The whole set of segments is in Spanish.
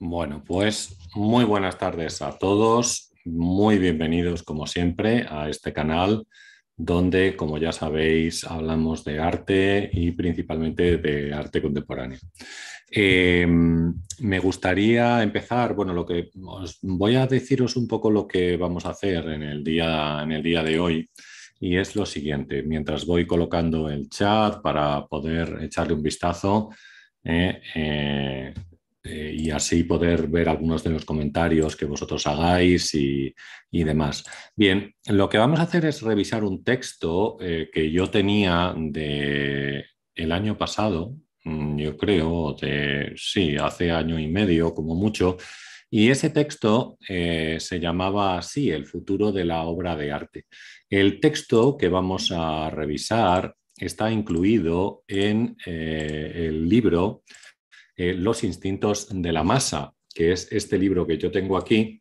Bueno, pues muy buenas tardes a todos, muy bienvenidos como siempre a este canal donde, como ya sabéis, hablamos de arte y principalmente de arte contemporáneo. Em, me gustaría empezar, bueno, lo que os voy a deciros un poco lo que vamos a hacer en el día, en el día de hoy y es lo siguiente, mientras voy colocando el chat para poder echarle un vistazo, eh, eh, eh, y así poder ver algunos de los comentarios que vosotros hagáis y, demás. Bien, lo que vamos a hacer es revisar un texto eh, que yo tenía de el año pasado, mm, yo creo, de, sí, hace año y medio como mucho, y ese texto eh, se llamaba así, El futuro de la obra de arte. El texto que vamos a revisar está incluido en el libro eh, Los instintos de la masa, que es este libro que yo tengo aquí,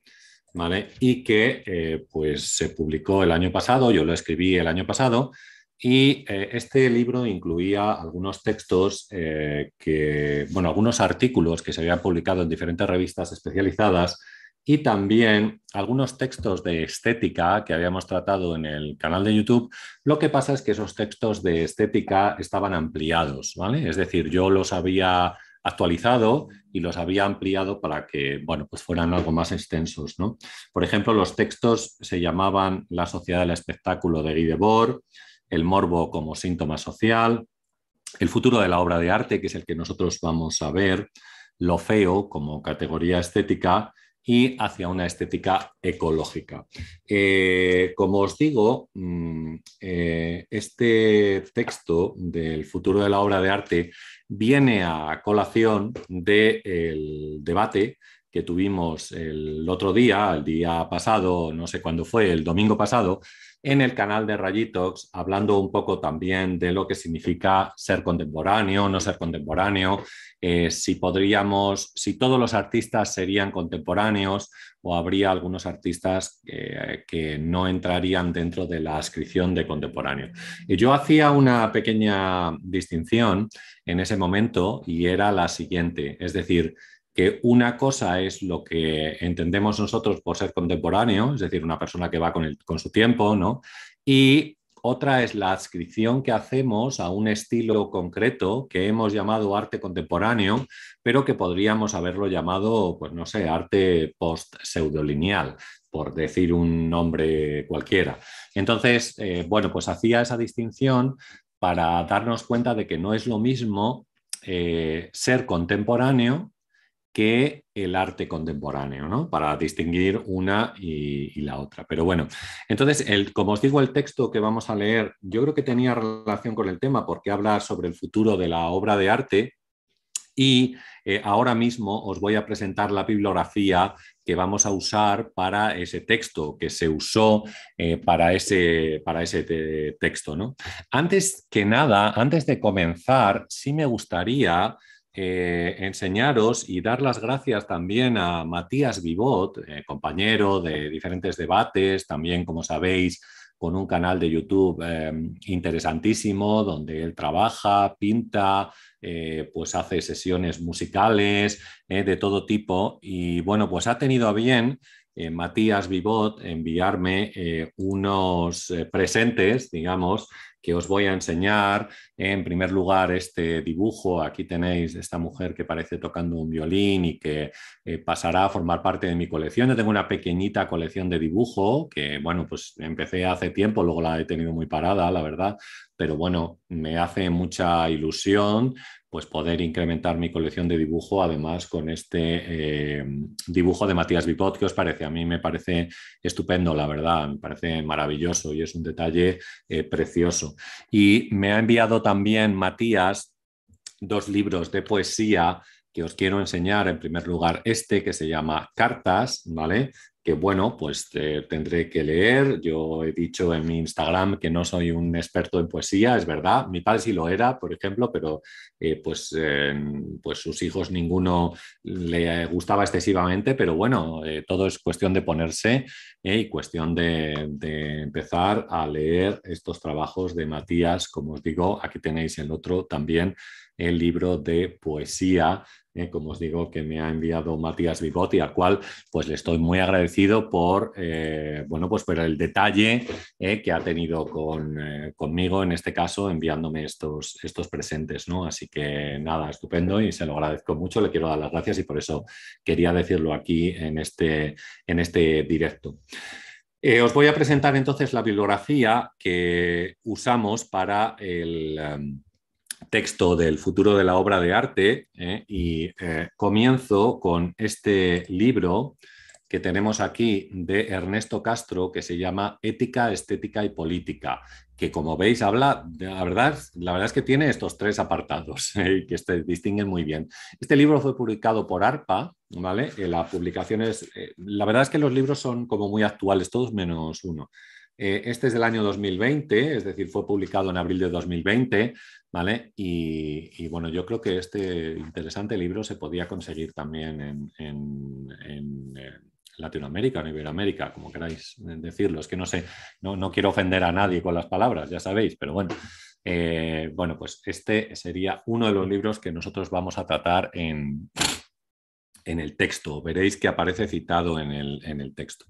¿vale? Y que eh, pues se publicó el año pasado, yo lo escribí el año pasado, y eh, este libro incluía algunos textos que, bueno, algunos artículos que se habían publicado en diferentes revistas especializadas y también algunos textos de estética que habíamos tratado en el canal de YouTube. Lo que pasa es que esos textos de estética estaban ampliados, ¿vale? Es decir, yo los había actualizado y los había ampliado para que bueno, pues fueran algo más extensos. ¿no? Por ejemplo, los textos se llamaban La sociedad del espectáculo de Guy Debord, El morbo como síntoma social, El futuro de la obra de arte, que es el que nosotros vamos a ver, Lo feo como categoría estética y hacia una estética ecológica. Eh, como os digo, mm, eh, este texto del futuro de la obra de arte viene a colación del debate que tuvimos el otro día, el día pasado, no sé cuándo fue, el domingo pasado, en el canal de Rayitox, hablando un poco también de lo que significa ser contemporáneo, no ser contemporáneo, eh, si podríamos, si todos los artistas serían contemporáneos o habría algunos artistas que no entrarían dentro de la ascripción de contemporáneo. Y yo hacía una pequeña distinción en ese momento y era la siguiente, es decir, que una cosa es lo que entendemos nosotros por ser contemporáneo, es decir, una persona que va con, con su tiempo, ¿no? Y otra es la adscripción que hacemos a un estilo concreto que hemos llamado arte contemporáneo, pero que podríamos haberlo llamado, pues no sé, arte post-pseudolineal, por decir un nombre cualquiera. Entonces, eh, bueno, pues hacía esa distinción para darnos cuenta de que no es lo mismo eh, ser contemporáneo que el arte contemporáneo, ¿no? Para distinguir una y, la otra. Pero bueno, entonces, el, como os digo, el texto que vamos a leer, yo creo que tenía relación con el tema porque habla sobre el futuro de la obra de arte y eh, ahora mismo os voy a presentar la bibliografía que vamos a usar para ese texto, que se usó eh, para ese, para ese texto. ¿no? Antes que nada, antes de comenzar, sí me gustaría eh, enseñaros y dar las gracias también a Matías Vivot, eh, compañero de diferentes debates, también, como sabéis, con un canal de YouTube eh, interesantísimo donde él trabaja, pinta, pues hace sesiones musicales de todo tipo. Y bueno, pues ha tenido a bien Matías Vivot enviarme unos presentes, digamos, que os voy a enseñar. En primer lugar, este dibujo, aquí tenéis esta mujer que parece tocando un violín y que eh, pasará a formar parte de mi colección. Yo tengo una pequeñita colección de dibujo que, bueno, pues empecé hace tiempo, luego la he tenido muy parada, la verdad, pero bueno, me hace mucha ilusión pues poder incrementar mi colección de dibujo, además con este eh, dibujo de Matías Vipot, ¿qué os parece? A mí me parece estupendo, la verdad, me parece maravilloso y es un detalle eh, precioso. Y me ha enviado también Matías dos libros de poesía que os quiero enseñar. En primer lugar, este que se llama Cartas, ¿vale? Que bueno, pues tendré que leer. Yo he dicho en mi Instagram que no soy un experto en poesía, es verdad. Mi padre sí lo era, por ejemplo, pero eh, pues, pues sus hijos ninguno le gustaba excesivamente, pero bueno, eh, todo es cuestión de ponerse eh, y cuestión de, de, empezar a leer estos trabajos de Matías. Como os digo, aquí tenéis el otro también, el libro de poesía eh, como os digo, que me ha enviado Matías Vigotti, al cual pues le estoy muy agradecido por, eh, bueno, pues por el detalle eh, que ha tenido con, conmigo, en este caso, enviándome estos, estos presentes, ¿no? Así que nada, estupendo y se lo agradezco mucho, le quiero dar las gracias y por eso quería decirlo aquí en este, en este directo. os voy a presentar entonces la bibliografía que usamos para el, texto del futuro de la obra de arte ¿eh? y eh, comienzo con este libro que tenemos aquí de Ernesto Castro que se llama Ética, Estética y Política, que como veis habla, la verdad, la verdad es que tiene estos tres apartados ¿eh? que se distinguen muy bien. Este libro fue publicado por ARPA, ¿vale? La publicación es, la verdad es que los libros son como muy actuales, todos menos uno. Este es del año 2020, es decir, fue publicado en abril de 2020, ¿Vale? Y, bueno, yo creo que este interesante libro se podía conseguir también en, eh, Latinoamérica en Iberoamérica, como queráis decirlo. Es que no sé, no, quiero ofender a nadie con las palabras, ya sabéis, pero bueno. Eh, bueno, pues este sería uno de los libros que nosotros vamos a tratar en, en el texto. Veréis que aparece citado en el, texto.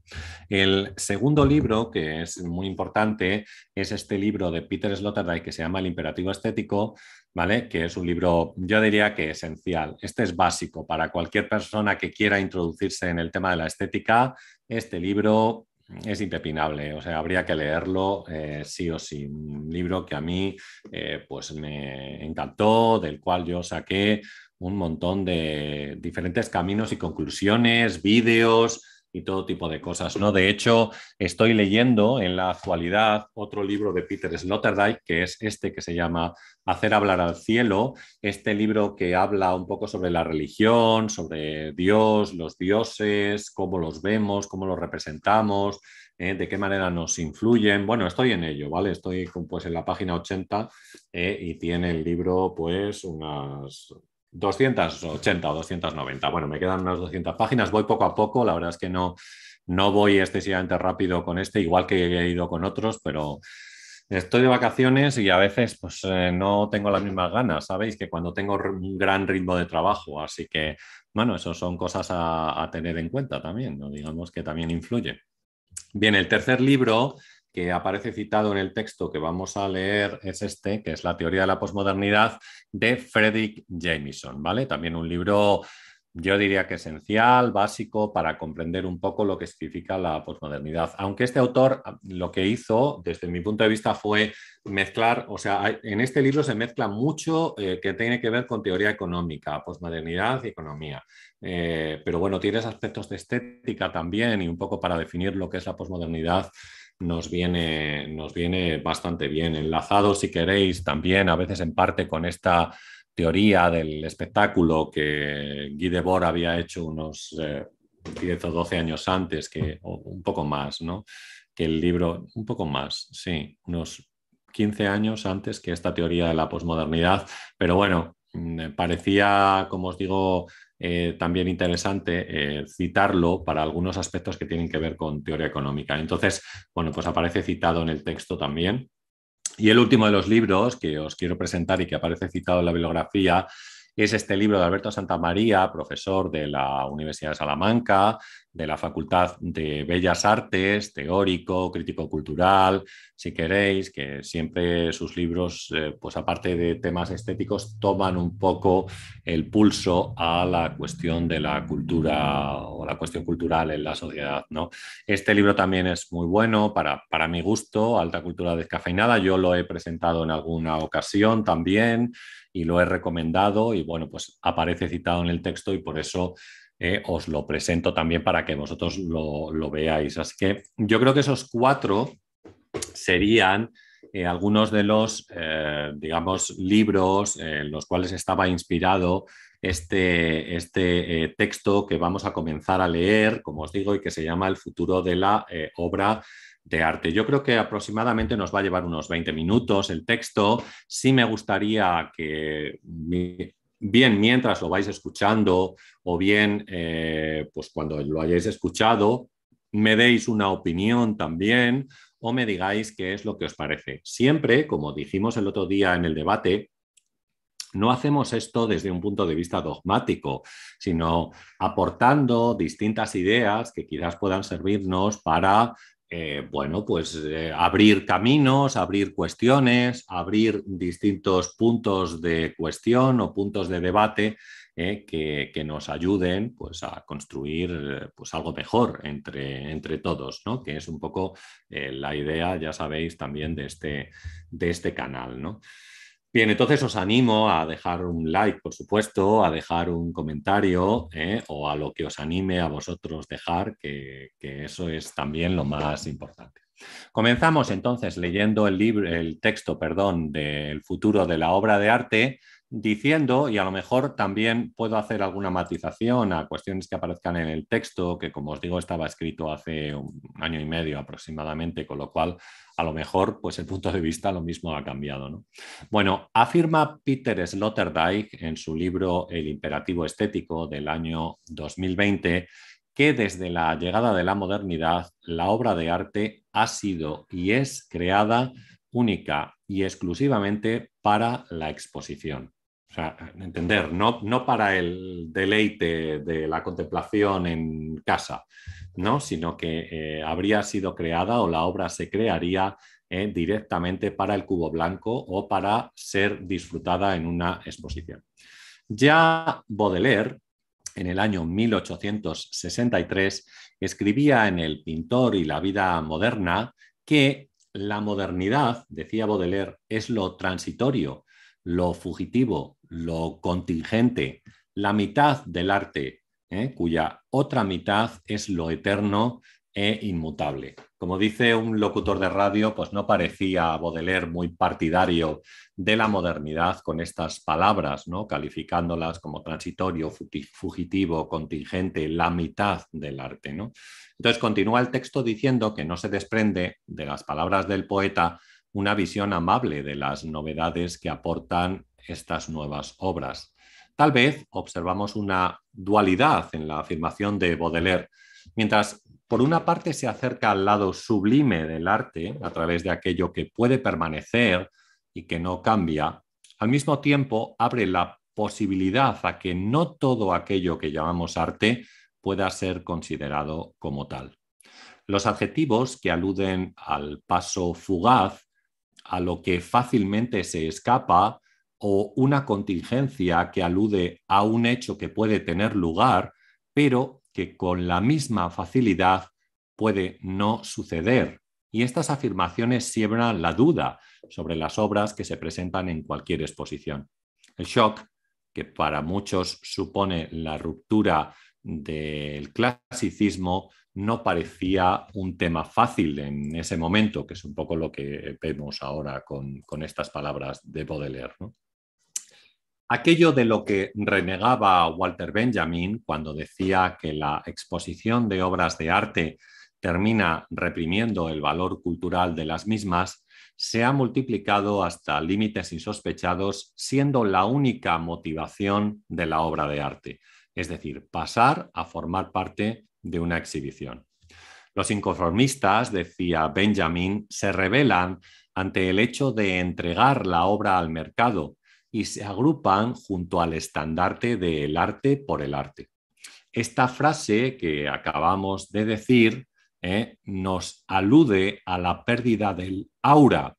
El segundo libro, que es muy importante, es este libro de Peter Sloterdijk que se llama El imperativo estético, ¿vale? que es un libro, yo diría que esencial. Este es básico para cualquier persona que quiera introducirse en el tema de la estética. Este libro es impepinable, o sea, habría que leerlo eh, sí o sí. Un libro que a mí eh, pues me encantó, del cual yo saqué un montón de diferentes caminos y conclusiones, vídeos y todo tipo de cosas. ¿no? De hecho, estoy leyendo en la actualidad otro libro de Peter Sloterdijk, que es este que se llama Hacer hablar al cielo, este libro que habla un poco sobre la religión, sobre Dios, los dioses, cómo los vemos, cómo los representamos, ¿eh? de qué manera nos influyen. Bueno, estoy en ello, ¿vale? Estoy pues, en la página 80 ¿eh? y tiene el libro pues unas 280 o 290. Bueno, me quedan unas 200 páginas, voy poco a poco, la verdad es que no, no voy excesivamente rápido con este, igual que he ido con otros, pero estoy de vacaciones y a veces pues eh, no tengo las mismas ganas, ¿sabéis? Que cuando tengo un gran ritmo de trabajo, así que, bueno, eso son cosas a, a tener en cuenta también, ¿no? digamos que también influye. Bien, el tercer libro que aparece citado en el texto que vamos a leer es este, que es La teoría de la posmodernidad de Frederick Jameson, ¿vale? También un libro, yo diría que esencial, básico, para comprender un poco lo que significa la posmodernidad. Aunque este autor lo que hizo, desde mi punto de vista, fue mezclar, o sea, en este libro se mezcla mucho eh, que tiene que ver con teoría económica, posmodernidad y economía. Eh, pero bueno, tienes aspectos de estética también y un poco para definir lo que es la posmodernidad nos viene, nos viene bastante bien. Enlazado, si queréis, también a veces en parte con esta teoría del espectáculo que Guy Debord había hecho unos 10 eh, o 12 años antes, que, un poco más, ¿no? que el libro, un poco más, sí, unos 15 años antes que esta teoría de la posmodernidad, pero bueno, mm, parecía, como os digo, eh, también interesante eh, citarlo para algunos aspectos que tienen que ver con teoría económica. Entonces, bueno, pues aparece citado en el texto también. Y el último de los libros que os quiero presentar y que aparece citado en la bibliografía es este libro de Alberto Santamaría, profesor de la Universidad de Salamanca, de la Facultad de Bellas Artes, teórico, crítico cultural, si queréis, que siempre sus libros, eh, pues aparte de temas estéticos, toman un poco el pulso a la cuestión de la cultura o la cuestión cultural en la sociedad. ¿no? Este libro también es muy bueno para, para mi gusto, Alta Cultura Descafeinada. Yo lo he presentado en alguna ocasión también y lo he recomendado y bueno, pues aparece citado en el texto y por eso eh, os lo presento también para que vosotros lo, veáis. Así que yo creo que esos cuatro serían eh, algunos de los, eh, digamos, libros en los cuales estaba inspirado este, este texto que vamos a comenzar a leer, como os digo, y que se llama El futuro de la obra de arte. Yo creo que aproximadamente nos va a llevar unos 20 minutos el texto. Sí me gustaría que bien mientras lo vais escuchando o bien eh, pues cuando lo hayáis escuchado, me deis una opinión también o me digáis qué es lo que os parece. Siempre, como dijimos el otro día en el debate, no hacemos esto desde un punto de vista dogmático, sino aportando distintas ideas que quizás puedan servirnos para eh, bueno, pues eh, abrir caminos, abrir cuestiones, abrir distintos puntos de cuestión o puntos de debate eh, que, nos ayuden pues, a construir pues, algo mejor entre, entre todos, ¿no? que es un poco la idea, ya sabéis, también de este, de este canal. ¿no? Bien, entonces os animo a dejar un like, por supuesto, a dejar un comentario ¿eh? o a lo que os anime a vosotros dejar, que, eso es también lo más importante. Comenzamos entonces leyendo el, libro, el texto perdón, del futuro de la obra de arte diciendo, y a lo mejor también puedo hacer alguna matización a cuestiones que aparezcan en el texto, que como os digo estaba escrito hace un año y medio aproximadamente, con lo cual a lo mejor pues el punto de vista lo mismo ha cambiado. Bueno, afirma Peter Sloterdijk en su libro El imperativo estético del año 2020 que desde la llegada de la modernidad la obra de arte ha sido y es creada única y exclusivamente para la exposición. Entender, no, no para el deleite de la contemplación en casa, ¿no? sino que eh, habría sido creada o la obra se crearía eh, directamente para el cubo blanco o para ser disfrutada en una exposición. Ya Baudelaire, en el año 1863, escribía en El pintor y la vida moderna que la modernidad, decía Baudelaire, es lo transitorio, lo fugitivo, lo contingente, la mitad del arte, ¿eh? cuya otra mitad es lo eterno e inmutable. Como dice un locutor de radio, pues no parecía Baudelaire muy partidario de la modernidad con estas palabras, ¿no? calificándolas como transitorio, fugitivo, contingente, la mitad del arte. ¿no? Entonces continúa el texto diciendo que no se desprende de las palabras del poeta una visión amable de las novedades que aportan estas nuevas obras. Tal vez observamos una dualidad en la afirmación de Baudelaire. Mientras por una parte se acerca al lado sublime del arte a través de aquello que puede permanecer y que no cambia, al mismo tiempo abre la posibilidad a que no todo aquello que llamamos arte pueda ser considerado como tal. Los adjetivos que aluden al paso fugaz a lo que fácilmente se escapa o una contingencia que alude a un hecho que puede tener lugar, pero que con la misma facilidad puede no suceder. Y estas afirmaciones siembran la duda sobre las obras que se presentan en cualquier exposición. El shock, que para muchos supone la ruptura del clasicismo, no parecía un tema fácil en ese momento, que es un poco lo que vemos ahora con, estas palabras de Baudelaire. Aquello de lo que renegaba Walter Benjamin cuando decía que la exposición de obras de arte termina reprimiendo el valor cultural de las mismas, se ha multiplicado hasta límites insospechados, siendo la única motivación de la obra de arte, es decir, pasar a formar parte de una exhibición. Los inconformistas, decía Benjamin, se rebelan ante el hecho de entregar la obra al mercado y se agrupan junto al estandarte del arte por el arte. Esta frase que acabamos de decir eh, nos alude a la pérdida del aura,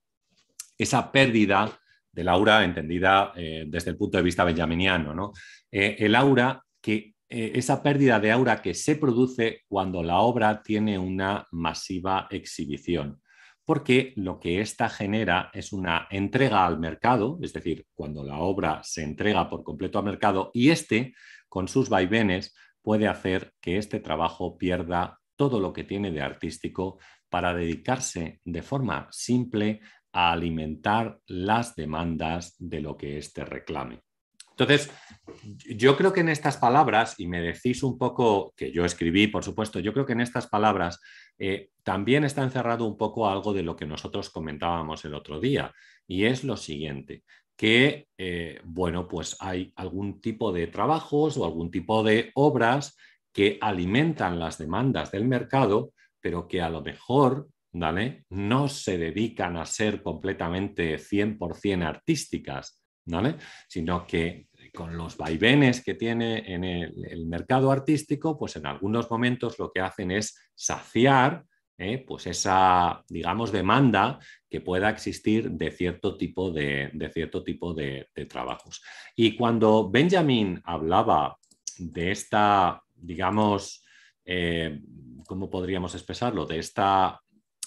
esa pérdida del aura entendida eh, desde el punto de vista benjaminiano, ¿no? Eh, el aura que esa pérdida de aura que se produce cuando la obra tiene una masiva exhibición, porque lo que ésta genera es una entrega al mercado, es decir, cuando la obra se entrega por completo al mercado y éste, con sus vaivenes, puede hacer que este trabajo pierda todo lo que tiene de artístico para dedicarse de forma simple a alimentar las demandas de lo que éste reclame. Entonces, yo creo que en estas palabras, y me decís un poco, que yo escribí, por supuesto, yo creo que en estas palabras eh, también está encerrado un poco algo de lo que nosotros comentábamos el otro día, y es lo siguiente, que, eh, bueno, pues hay algún tipo de trabajos o algún tipo de obras que alimentan las demandas del mercado, pero que a lo mejor no se dedican a ser completamente 100% artísticas, ¿vale? Sino que con los vaivenes que tiene en el, mercado artístico, pues en algunos momentos lo que hacen es saciar ¿eh? pues esa, digamos, demanda que pueda existir de cierto tipo de, cierto tipo de, trabajos. Y cuando Benjamin hablaba de esta, digamos, eh, ¿cómo podríamos expresarlo? De esta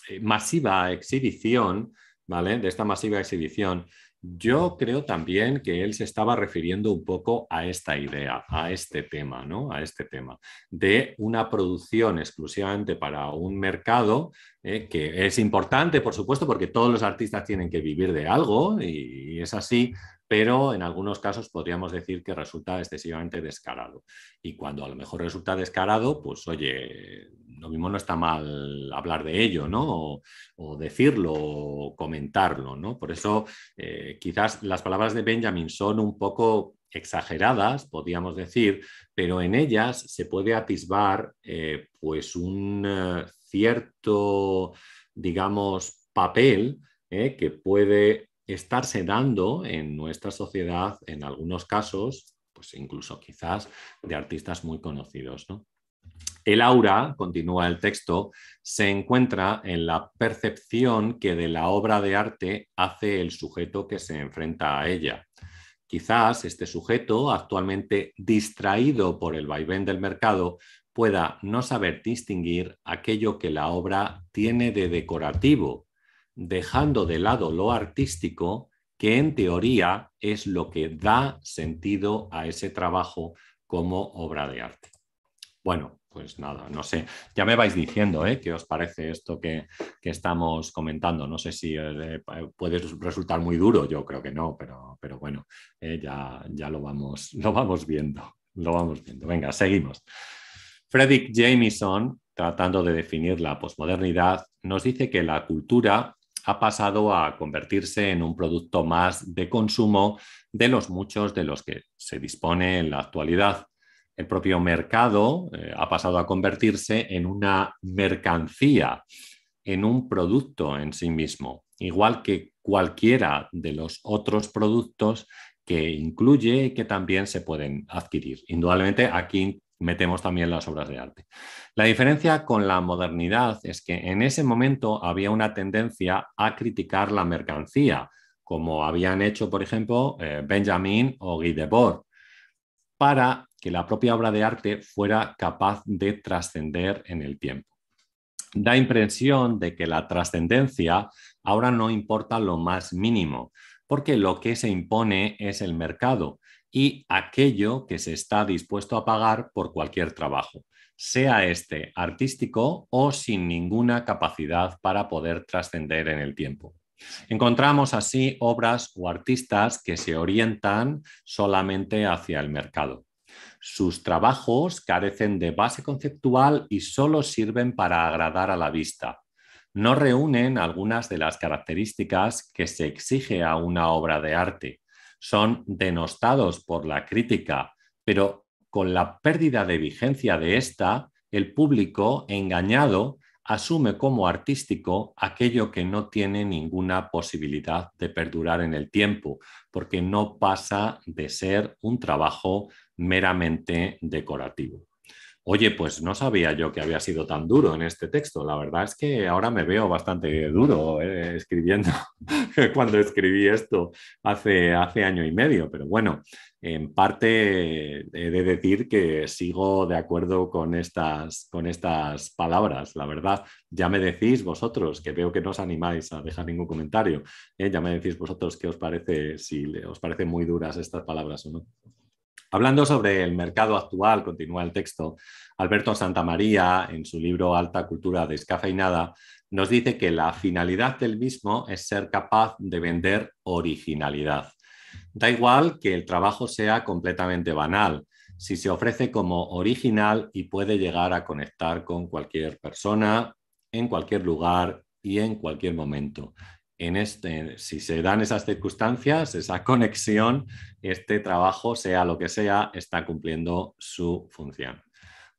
eh, masiva exhibición, ¿vale? De esta masiva exhibición, yo creo también que él se estaba refiriendo un poco a esta idea, a este tema, ¿no? A este tema de una producción exclusivamente para un mercado eh, que es importante, por supuesto, porque todos los artistas tienen que vivir de algo y es así, pero en algunos casos podríamos decir que resulta excesivamente descarado. Y cuando a lo mejor resulta descarado, pues oye, lo mismo no está mal hablar de ello, ¿no? O, decirlo, o comentarlo, ¿no? Por eso eh, quizás las palabras de Benjamin son un poco exageradas, podríamos decir, pero en ellas se puede atisbar eh, pues un eh, cierto, digamos, papel que puede estarse dando en nuestra sociedad, en algunos casos, pues incluso quizás de artistas muy conocidos. El aura, continúa el texto, se encuentra en la percepción que de la obra de arte hace el sujeto que se enfrenta a ella. Quizás este sujeto, actualmente distraído por el vaivén del mercado, pueda no saber distinguir aquello que la obra tiene de decorativo dejando de lado lo artístico, que en teoría es lo que da sentido a ese trabajo como obra de arte. Bueno, pues nada, no sé, ya me vais diciendo ¿eh? qué os parece esto que, estamos comentando. No sé si eh, puede resultar muy duro, yo creo que no, pero, pero bueno, eh, ya, ya lo, vamos, lo vamos viendo. Lo vamos viendo. Venga, seguimos. Frederick Jameson, tratando de definir la posmodernidad, nos dice que la cultura ha pasado a convertirse en un producto más de consumo de los muchos de los que se dispone en la actualidad. El propio mercado eh, ha pasado a convertirse en una mercancía, en un producto en sí mismo, igual que cualquiera de los otros productos que incluye y que también se pueden adquirir. Indudablemente aquí metemos también las obras de arte. La diferencia con la modernidad es que en ese momento había una tendencia a criticar la mercancía, como habían hecho, por ejemplo, eh, Benjamin o Guy Debord, para que la propia obra de arte fuera capaz de trascender en el tiempo. Da impresión de que la trascendencia ahora no importa lo más mínimo, porque lo que se impone es el mercado y aquello que se está dispuesto a pagar por cualquier trabajo, sea este artístico o sin ninguna capacidad para poder trascender en el tiempo. Encontramos así obras o artistas que se orientan solamente hacia el mercado. Sus trabajos carecen de base conceptual y solo sirven para agradar a la vista. No reúnen algunas de las características que se exige a una obra de arte son denostados por la crítica, pero con la pérdida de vigencia de esta, el público engañado asume como artístico aquello que no tiene ninguna posibilidad de perdurar en el tiempo, porque no pasa de ser un trabajo meramente decorativo. Oye, pues no sabía yo que había sido tan duro en este texto. La verdad es que ahora me veo bastante duro eh, escribiendo cuando escribí esto hace, hace año y medio, pero bueno, en parte he de decir que sigo de acuerdo con estas, con estas palabras. La verdad, ya me decís vosotros, que veo que no os animáis a dejar ningún comentario, eh, ya me decís vosotros qué os parece, si os parecen muy duras estas palabras o no. Hablando sobre el mercado actual, continúa el texto, Alberto Santamaría, en su libro Alta Cultura Descafeinada, nos dice que la finalidad del mismo es ser capaz de vender originalidad. Da igual que el trabajo sea completamente banal, si se ofrece como original y puede llegar a conectar con cualquier persona, en cualquier lugar y en cualquier momento en este, si se dan esas circunstancias, esa conexión, este trabajo, sea lo que sea, está cumpliendo su función.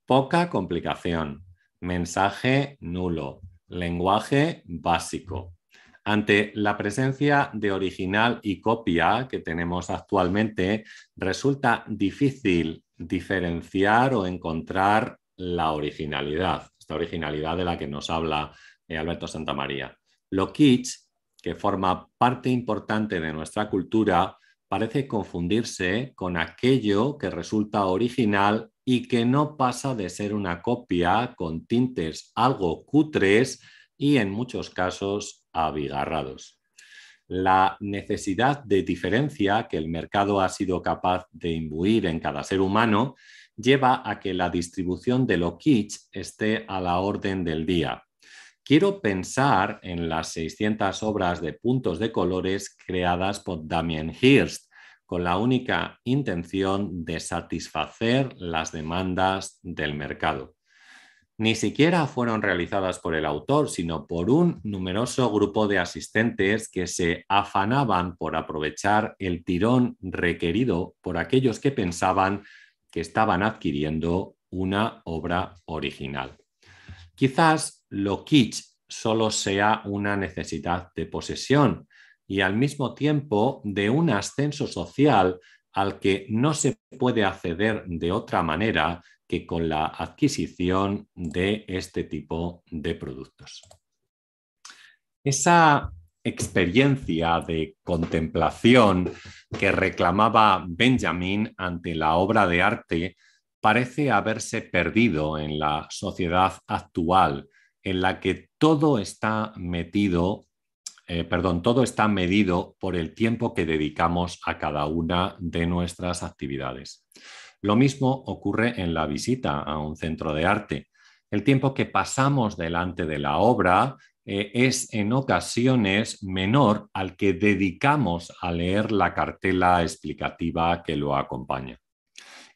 Poca complicación, mensaje nulo, lenguaje básico. Ante la presencia de original y copia que tenemos actualmente, resulta difícil diferenciar o encontrar la originalidad, esta originalidad de la que nos habla eh, Alberto Santamaría. Lo kitsch, que forma parte importante de nuestra cultura, parece confundirse con aquello que resulta original y que no pasa de ser una copia con tintes algo cutres y en muchos casos abigarrados. La necesidad de diferencia que el mercado ha sido capaz de imbuir en cada ser humano lleva a que la distribución de lo kitsch esté a la orden del día. Quiero pensar en las 600 obras de puntos de colores creadas por Damien Hirst, con la única intención de satisfacer las demandas del mercado ni siquiera fueron realizadas por el autor, sino por un numeroso grupo de asistentes que se afanaban por aprovechar el tirón requerido por aquellos que pensaban que estaban adquiriendo una obra original. Quizás lo kitsch solo sea una necesidad de posesión y al mismo tiempo de un ascenso social al que no se puede acceder de otra manera que con la adquisición de este tipo de productos. Esa experiencia de contemplación que reclamaba Benjamin ante la obra de arte parece haberse perdido en la sociedad actual, en la que todo está metido, eh, perdón, todo está medido por el tiempo que dedicamos a cada una de nuestras actividades. Lo mismo ocurre en la visita a un centro de arte. El tiempo que pasamos delante de la obra eh, es en ocasiones menor al que dedicamos a leer la cartela explicativa que lo acompaña.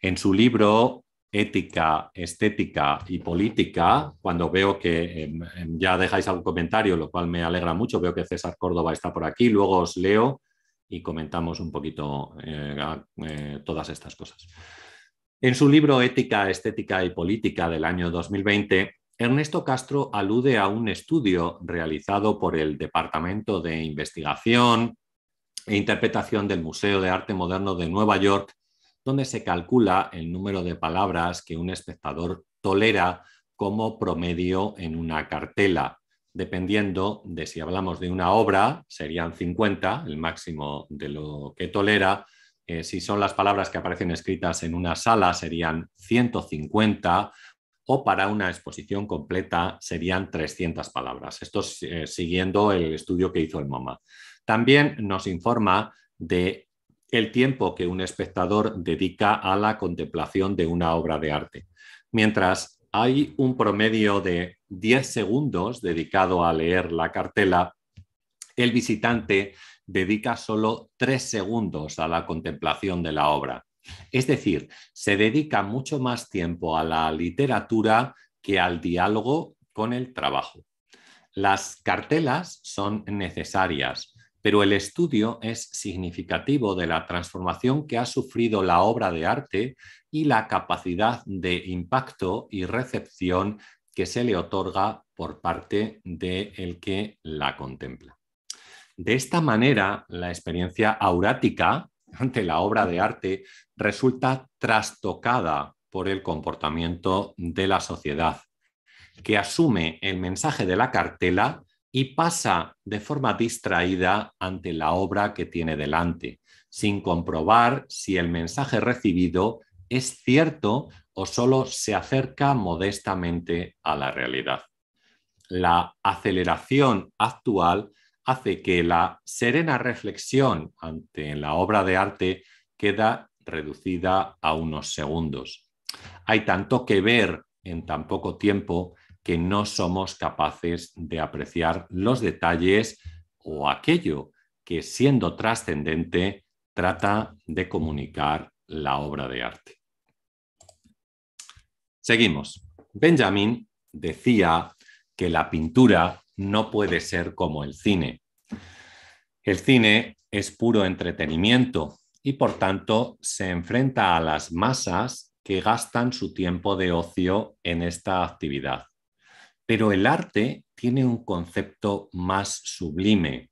En su libro Ética, Estética y Política, cuando veo que em, em, ya dejáis algún comentario, lo cual me alegra mucho, veo que César Córdoba está por aquí, luego os leo y comentamos un poquito eh, eh, todas estas cosas. En su libro Ética, Estética y Política del año 2020, Ernesto Castro alude a un estudio realizado por el Departamento de Investigación e Interpretación del Museo de Arte Moderno de Nueva York, donde se calcula el número de palabras que un espectador tolera como promedio en una cartela. Dependiendo de si hablamos de una obra, serían 50, el máximo de lo que tolera, eh, si son las palabras que aparecen escritas en una sala, serían 150 o para una exposición completa serían 300 palabras. Esto eh, siguiendo el estudio que hizo el MoMA. También nos informa de el tiempo que un espectador dedica a la contemplación de una obra de arte. Mientras hay un promedio de 10 segundos dedicado a leer la cartela, el visitante dedica solo tres segundos a la contemplación de la obra. Es decir, se dedica mucho más tiempo a la literatura que al diálogo con el trabajo. Las cartelas son necesarias, pero el estudio es significativo de la transformación que ha sufrido la obra de arte y la capacidad de impacto y recepción que se le otorga por parte del el que la contempla. De esta manera, la experiencia aurática ante la obra de arte resulta trastocada por el comportamiento de la sociedad, que asume el mensaje de la cartela y pasa de forma distraída ante la obra que tiene delante, sin comprobar si el mensaje recibido es cierto o solo se acerca modestamente a la realidad. La aceleración actual hace que la serena reflexión ante la obra de arte queda reducida a unos segundos. Hay tanto que ver en tan poco tiempo que no somos capaces de apreciar los detalles o aquello que siendo trascendente trata de comunicar la obra de arte. Seguimos. Benjamin decía que la pintura no puede ser como el cine. El cine es puro entretenimiento y por tanto se enfrenta a las masas que gastan su tiempo de ocio en esta actividad. Pero el arte tiene un concepto más sublime.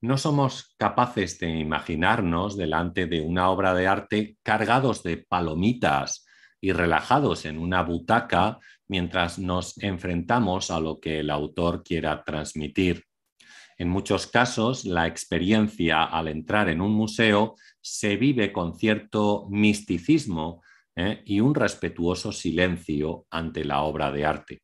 No somos capaces de imaginarnos delante de una obra de arte cargados de palomitas y relajados en una butaca mientras nos enfrentamos a lo que el autor quiera transmitir. En muchos casos, la experiencia al entrar en un museo se vive con cierto misticismo ¿eh? y un respetuoso silencio ante la obra de arte.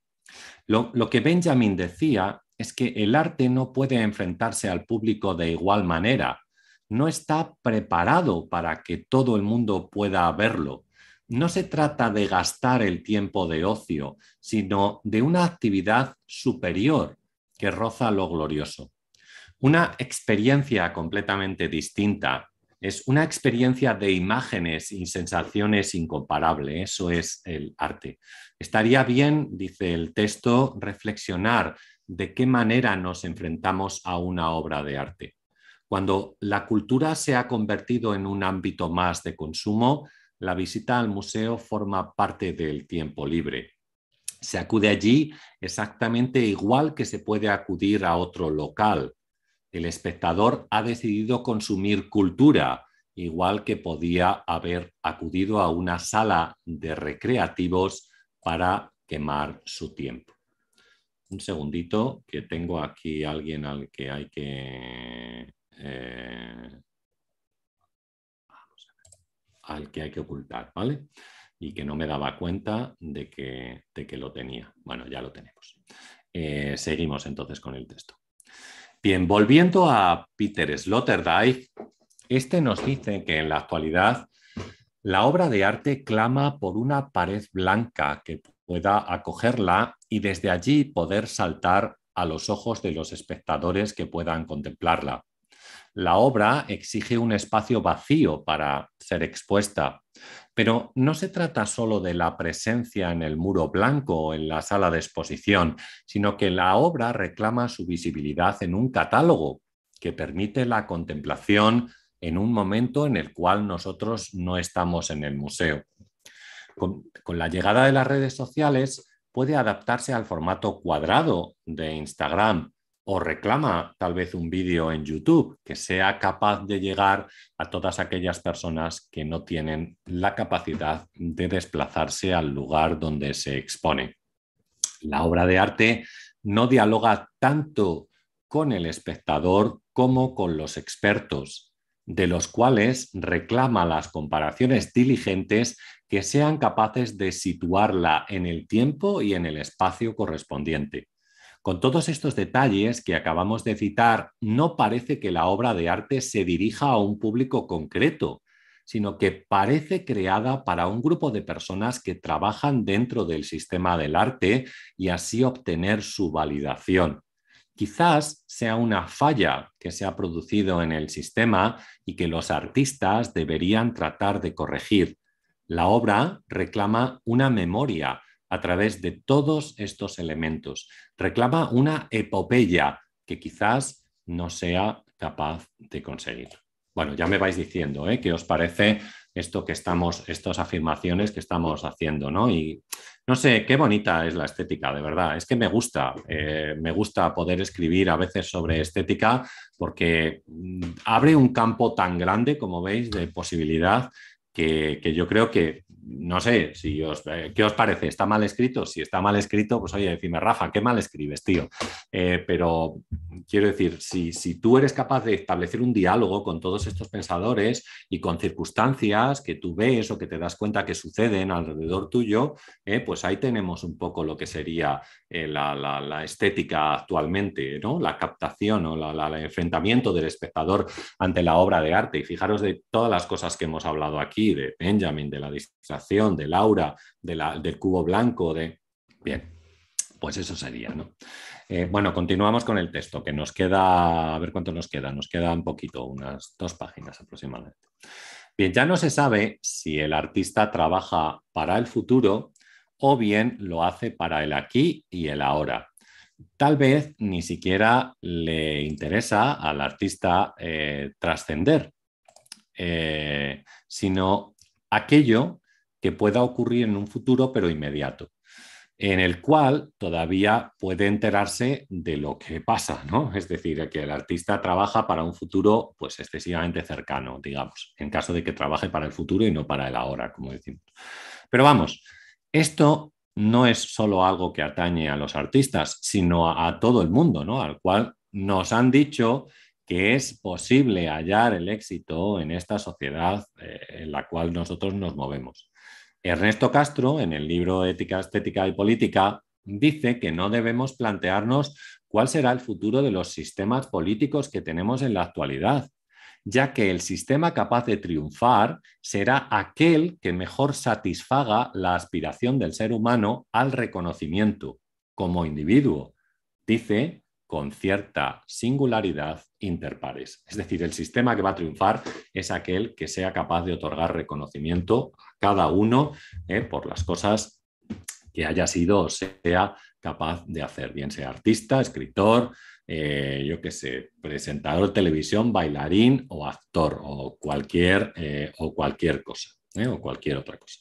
Lo, que Benjamin decía es que el arte no puede enfrentarse al público de igual manera, no está preparado para que todo el mundo pueda verlo. No se trata de gastar el tiempo de ocio, sino de una actividad superior que roza lo glorioso. Una experiencia completamente distinta es una experiencia de imágenes y sensaciones incomparable. Eso es el arte. Estaría bien, dice el texto, reflexionar de qué manera nos enfrentamos a una obra de arte. Cuando la cultura se ha convertido en un ámbito más de consumo, la visita al museo forma parte del tiempo libre. Se acude allí exactamente igual que se puede acudir a otro local, el espectador ha decidido consumir cultura, igual que podía haber acudido a una sala de recreativos para quemar su tiempo. Un segundito, que tengo aquí alguien al que hay que... Eh, al que hay que ocultar, ¿vale? Y que no me daba cuenta de que, de que lo tenía. Bueno, ya lo tenemos. Eh, seguimos entonces con el texto. Bien, volviendo a Peter Sloterdijk, este nos dice que en la actualidad la obra de arte clama por una pared blanca que pueda acogerla y desde allí poder saltar a los ojos de los espectadores que puedan contemplarla. La obra exige un espacio vacío para ser expuesta, pero no se trata solo de la presencia en el muro blanco o en la sala de exposición, sino que la obra reclama su visibilidad en un catálogo que permite la contemplación en un momento en el cual nosotros no estamos en el museo. Con, la llegada de las redes sociales puede adaptarse al formato cuadrado de Instagram o reclama tal vez un vídeo en YouTube que sea capaz de llegar a todas aquellas personas que no tienen la capacidad de desplazarse al lugar donde se expone. La obra de arte no dialoga tanto con el espectador como con los expertos, de los cuales reclama las comparaciones diligentes que sean capaces de situarla en el tiempo y en el espacio correspondiente. Con todos estos detalles que acabamos de citar, no parece que la obra de arte se dirija a un público concreto, sino que parece creada para un grupo de personas que trabajan dentro del sistema del arte y así obtener su validación. Quizás sea una falla que se ha producido en el sistema y que los artistas deberían tratar de corregir. La obra reclama una memoria, a través de todos estos elementos. Reclama una epopeya que quizás no sea capaz de conseguir. Bueno, ya me vais diciendo ¿eh? qué os parece esto que estamos, estas afirmaciones que estamos haciendo, ¿no? Y no sé, qué bonita es la estética, de verdad. Es que me gusta, eh, me gusta poder escribir a veces sobre estética porque mm, abre un campo tan grande, como veis, de posibilidad que, que yo creo que no sé, si os, eh, ¿qué os parece? ¿Está mal escrito? Si está mal escrito, pues oye, decime, Rafa, qué mal escribes, tío. Eh, pero quiero decir, si, si, tú eres capaz de establecer un diálogo con todos estos pensadores y con circunstancias que tú ves o que te das cuenta que suceden alrededor tuyo, eh, pues ahí tenemos un poco lo que sería la, estética actualmente, ¿no? La captación o el enfrentamiento del espectador ante la obra de arte. Y fijaros de todas las cosas que hemos hablado aquí, de Benjamin, de la de Laura, del cubo blanco, de... Bien, pues eso sería, ¿no? Eh, bueno, continuamos con el texto, que nos queda, a ver cuánto nos queda, nos queda un poquito, unas dos páginas aproximadamente. Bien, ya no se sabe si el artista trabaja para el futuro o bien lo hace para el aquí y el ahora. Tal vez ni siquiera le interesa al artista eh, trascender, eh, sino aquello que pueda ocurrir en un futuro, pero inmediato. en el cual todavía puede enterarse de lo que pasa, ¿no? Es decir, que el artista trabaja para un futuro pues excesivamente cercano, digamos, en caso de que trabaje para el futuro y no para el ahora, como decimos. Pero vamos, esto no es solo algo que atañe a los artistas, sino a, todo el mundo, ¿no? Al cual nos han dicho que es posible hallar el éxito en esta sociedad eh, en la cual nosotros nos movemos. Ernesto Castro, en el libro Ética, Estética y Política, dice que no debemos plantearnos cuál será el futuro de los sistemas políticos que tenemos en la actualidad, ya que el sistema capaz de triunfar será aquel que mejor satisfaga la aspiración del ser humano al reconocimiento como individuo. Dice con cierta singularidad interpares. Es decir, el sistema que va a triunfar es aquel que sea capaz de otorgar reconocimiento a cada uno eh, por las cosas que haya sido o sea capaz de hacer, bien sea artista, escritor, eh, yo qué sé, presentador de televisión, bailarín o actor o cualquier, eh, o cualquier cosa, o cualquier otra cosa.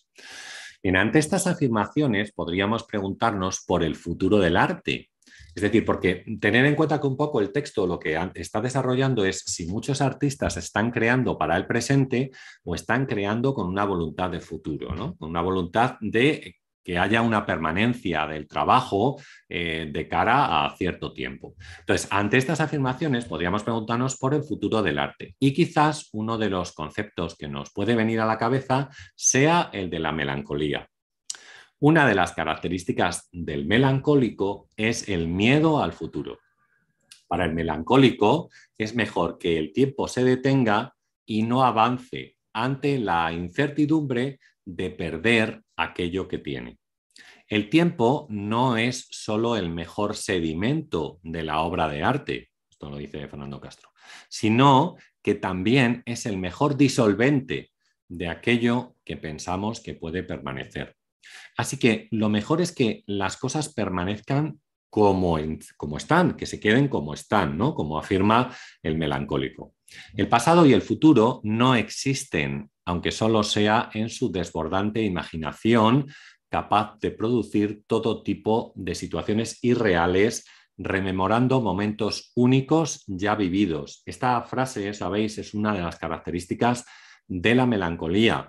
Bien, ante estas afirmaciones podríamos preguntarnos por el futuro del arte, es decir, porque tener en cuenta que un poco el texto lo que está desarrollando es si muchos artistas están creando para el presente o están creando con una voluntad de futuro, ¿no? Con una voluntad de que haya una permanencia del trabajo eh, de cara a cierto tiempo. Entonces, ante estas afirmaciones podríamos preguntarnos por el futuro del arte y quizás uno de los conceptos que nos puede venir a la cabeza sea el de la melancolía. Una de las características del melancólico es el miedo al futuro. Para el melancólico es mejor que el tiempo se detenga y no avance ante la incertidumbre de perder aquello que tiene. El tiempo no es solo el mejor sedimento de la obra de arte, esto lo dice Fernando Castro, sino que también es el mejor disolvente de aquello que pensamos que puede permanecer. Así que lo mejor es que las cosas permanezcan como, como, están, que se queden como están, ¿no? Como afirma el melancólico. El pasado y el futuro no existen, aunque solo sea en su desbordante imaginación capaz de producir todo tipo de situaciones irreales, rememorando momentos únicos ya vividos. Esta frase, sabéis, es una de las características de la melancolía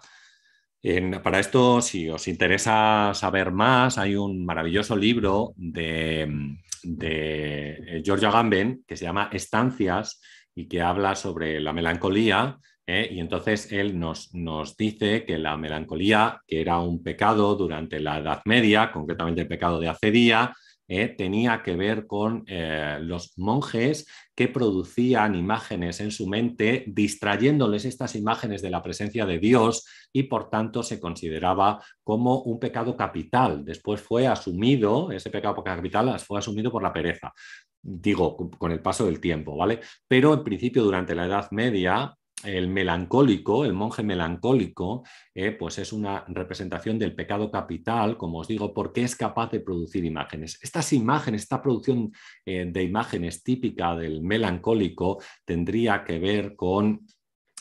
para esto, si os interesa saber más, hay un maravilloso libro de, de eh, George Agamben que se llama Estancias y que habla sobre la melancolía. ¿eh? Y entonces él nos, nos dice que la melancolía, que era un pecado durante la Edad Media, concretamente el pecado de acedía, eh, tenía que ver con eh, los monjes que producían imágenes en su mente, distrayéndoles estas imágenes de la presencia de Dios y por tanto se consideraba como un pecado capital. Después fue asumido, ese pecado capital fue asumido por la pereza digo, con el paso del tiempo, ¿vale? Pero en principio durante la Edad Media el melancólico, el monje melancólico, eh, pues es una representación del pecado capital, como os digo, porque es capaz de producir imágenes. Estas imágenes, esta producción eh, de imágenes típica del melancólico tendría que ver con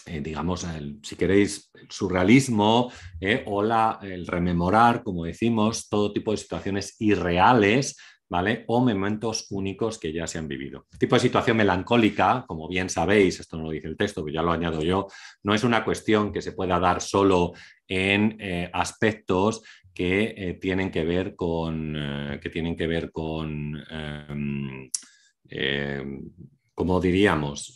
eh, digamos, si queréis, el surrealismo o la, el rememorar, como decimos, todo tipo de situaciones irreales ¿vale? O momentos únicos que ya se han vivido. El tipo de situación melancólica, como bien sabéis, esto no lo dice el texto, pero ya lo añado yo, no es una cuestión que se pueda dar solo en eh, aspectos que eh, tienen que ver con, eh, que tienen que ver con em, como diríamos,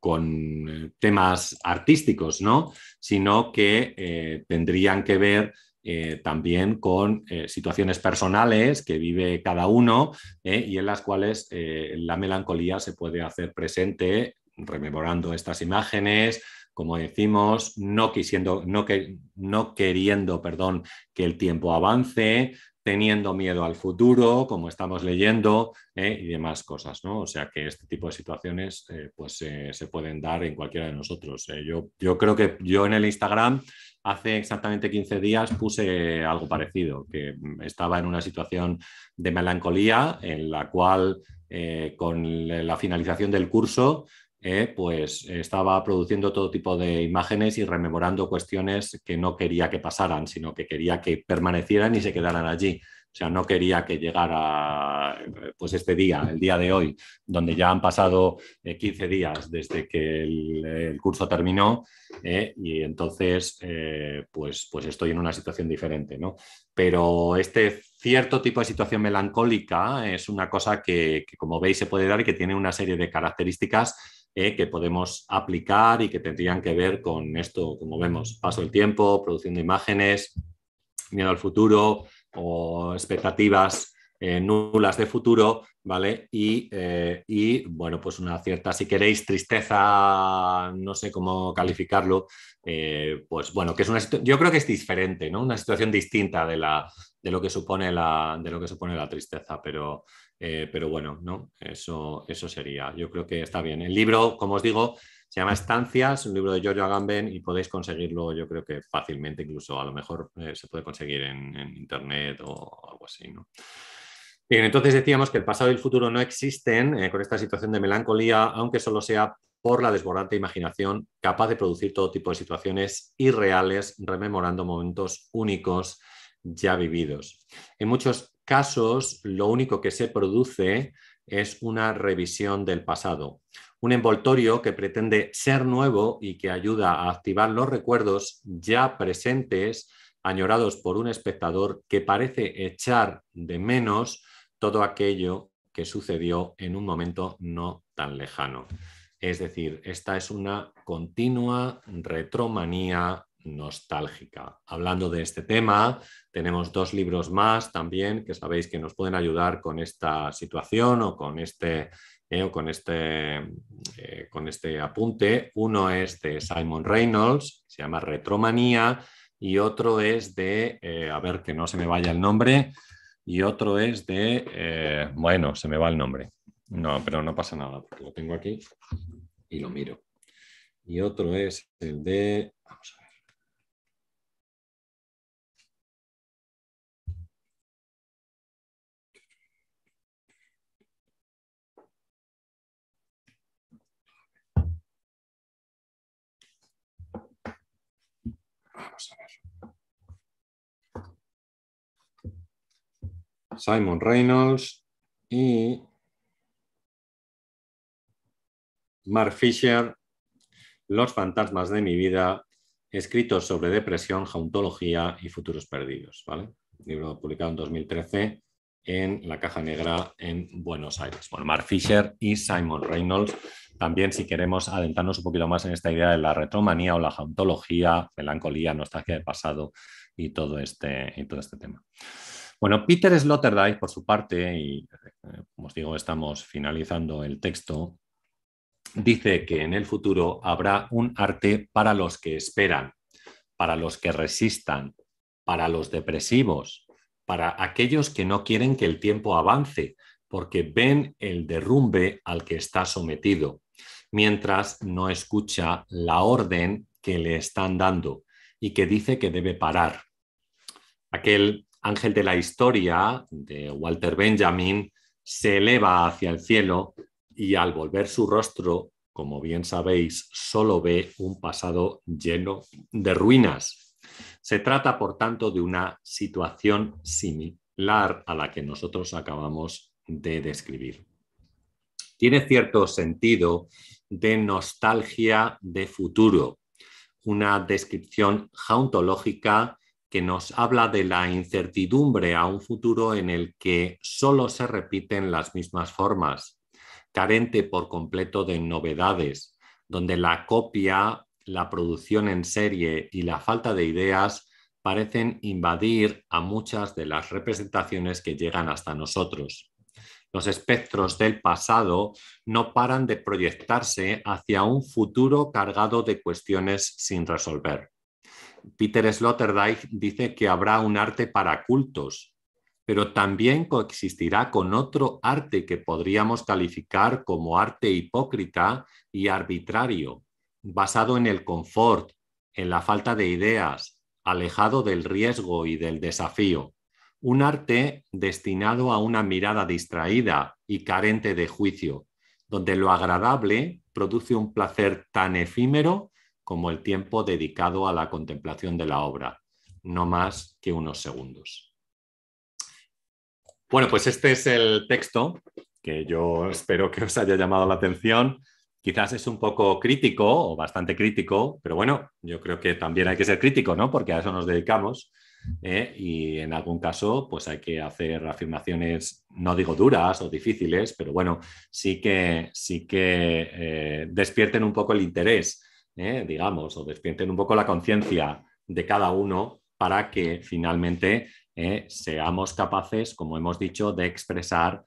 con temas artísticos, ¿no? Sino que tendrían que ver eh, también con eh, situaciones personales que vive cada uno eh, y en las cuales la melancolía se puede hacer presente rememorando estas imágenes, como decimos, no, quisiendo, no, que, no queriendo perdón, que el tiempo avance, teniendo miedo al futuro, como estamos leyendo, y demás cosas. ¿no? O sea que este tipo de situaciones pues, se pueden dar en cualquiera de nosotros. yo, yo creo que yo en el Instagram hace exactamente 15 días puse algo parecido, que estaba en una situación de melancolía en la cual eh, con la finalización del curso eh, pues estaba produciendo todo tipo de imágenes y rememorando cuestiones que no quería que pasaran, sino que quería que permanecieran y se quedaran allí. O sea, no quería que llegara pues este día, el día de hoy, donde ya han pasado 15 días desde que el, curso terminó y entonces pues, pues estoy en una situación diferente, ¿no? Pero este cierto tipo de situación melancólica es una cosa que, como veis, se puede dar y que tiene una serie de características eh, que podemos aplicar y que tendrían que ver con esto, como vemos, paso del tiempo, produciendo imágenes, miedo al futuro o expectativas eh, nulas de futuro, ¿vale? Y, eh, y, bueno, pues una cierta, si queréis, tristeza, no sé cómo calificarlo, pues bueno, que es una yo creo que es diferente, ¿no? Una situación distinta de la, de lo que supone la, de lo que supone la tristeza, pero, eh, pero bueno, ¿no? Eso, eso sería. Yo creo que está bien. El libro, como os digo, se llama Estancias, un libro de Giorgio Agamben y podéis conseguirlo, yo creo que fácilmente, incluso a lo mejor eh, se puede conseguir en, internet o algo así, ¿no? Bien, entonces decíamos que el pasado y el futuro no existen eh, con esta situación de melancolía, aunque solo sea por la desbordante imaginación capaz de producir todo tipo de situaciones irreales, rememorando momentos únicos ya vividos. En muchos casos, lo único que se produce es una revisión del pasado, un envoltorio que pretende ser nuevo y que ayuda a activar los recuerdos ya presentes, añorados por un espectador que parece echar de menos todo aquello que sucedió en un momento no tan lejano. Es decir, esta es una continua retromanía nostálgica. Hablando de este tema, tenemos dos libros más también que sabéis que nos pueden ayudar con esta situación o con este, eh, con este, eh, con este apunte. Uno es de Simon Reynolds, se llama Retromanía, y otro es de, eh, a ver que no se me vaya el nombre, y otro es de, bueno, se me va el nombre. No, pero no pasa nada, lo tengo aquí y lo miro. Y otro es el de, a ver. Simon Reynolds y Mark Fisher, Los fantasmas de mi vida, escritos sobre depresión, jauntología y futuros perdidos. ¿vale? Libro publicado en 2013 en la caja negra en Buenos Aires. Bueno, Mark Fisher y Simon Reynolds. También si queremos adentrarnos un poquito más en esta idea de la retromanía o la jauntología, melancolía, nostalgia del pasado y todo este, y todo este tema. Bueno, Peter Sloterdijk, por su parte, y eh, como os digo, estamos finalizando el texto, dice que en el futuro habrá un arte para los que esperan, para los que resistan, para los depresivos, para aquellos que no quieren que el tiempo avance, porque ven el derrumbe al que está sometido, mientras no escucha la orden que le están dando y que dice que debe parar. Aquel ángel de la historia de Walter Benjamin se eleva hacia el cielo y al volver su rostro, como bien sabéis, solo ve un pasado lleno de ruinas. Se trata, por tanto, de una situación similar a la que nosotros acabamos de describir. Tiene cierto sentido de nostalgia de futuro, una descripción jauntológica que nos habla de la incertidumbre a un futuro en el que solo se repiten las mismas formas, carente por completo de novedades, donde la copia, la producción en serie y la falta de ideas parecen invadir a muchas de las representaciones que llegan hasta nosotros. Los espectros del pasado no paran de proyectarse hacia un futuro cargado de cuestiones sin resolver. Peter Sloterdijk dice que habrá un arte para cultos, pero también coexistirá con otro arte que podríamos calificar como arte hipócrita y arbitrario, basado en el confort, en la falta de ideas, alejado del riesgo y del desafío. Un arte destinado a una mirada distraída y carente de juicio, donde lo agradable produce un placer tan efímero como el tiempo dedicado a la contemplación de la obra, no más que unos segundos. Bueno, pues este es el texto que yo espero que os haya llamado la atención. Quizás es un poco crítico o bastante crítico, pero bueno, yo creo que también hay que ser crítico, ¿no? Porque a eso nos dedicamos. ¿Eh? Y en algún caso, pues hay que hacer afirmaciones, no digo duras o difíciles, pero bueno, sí que, sí que eh, despierten un poco el interés, ¿eh? digamos, o despierten un poco la conciencia de cada uno para que finalmente seamos capaces, como hemos dicho, de expresar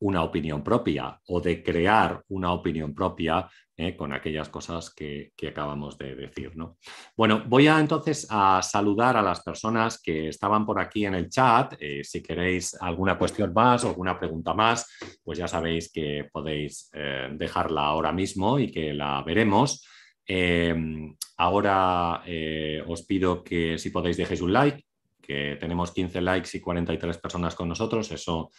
una opinión propia o de crear una opinión propia eh, con aquellas cosas que, acabamos de decir. ¿no? Bueno, voy a entonces a saludar a las personas que estaban por aquí en el chat. Eh, si queréis alguna cuestión más o alguna pregunta más, pues ya sabéis que podéis dejarla ahora mismo y que la veremos. ahora os pido que si podéis dejéis un like, que tenemos 15 likes y 43 personas con nosotros, eso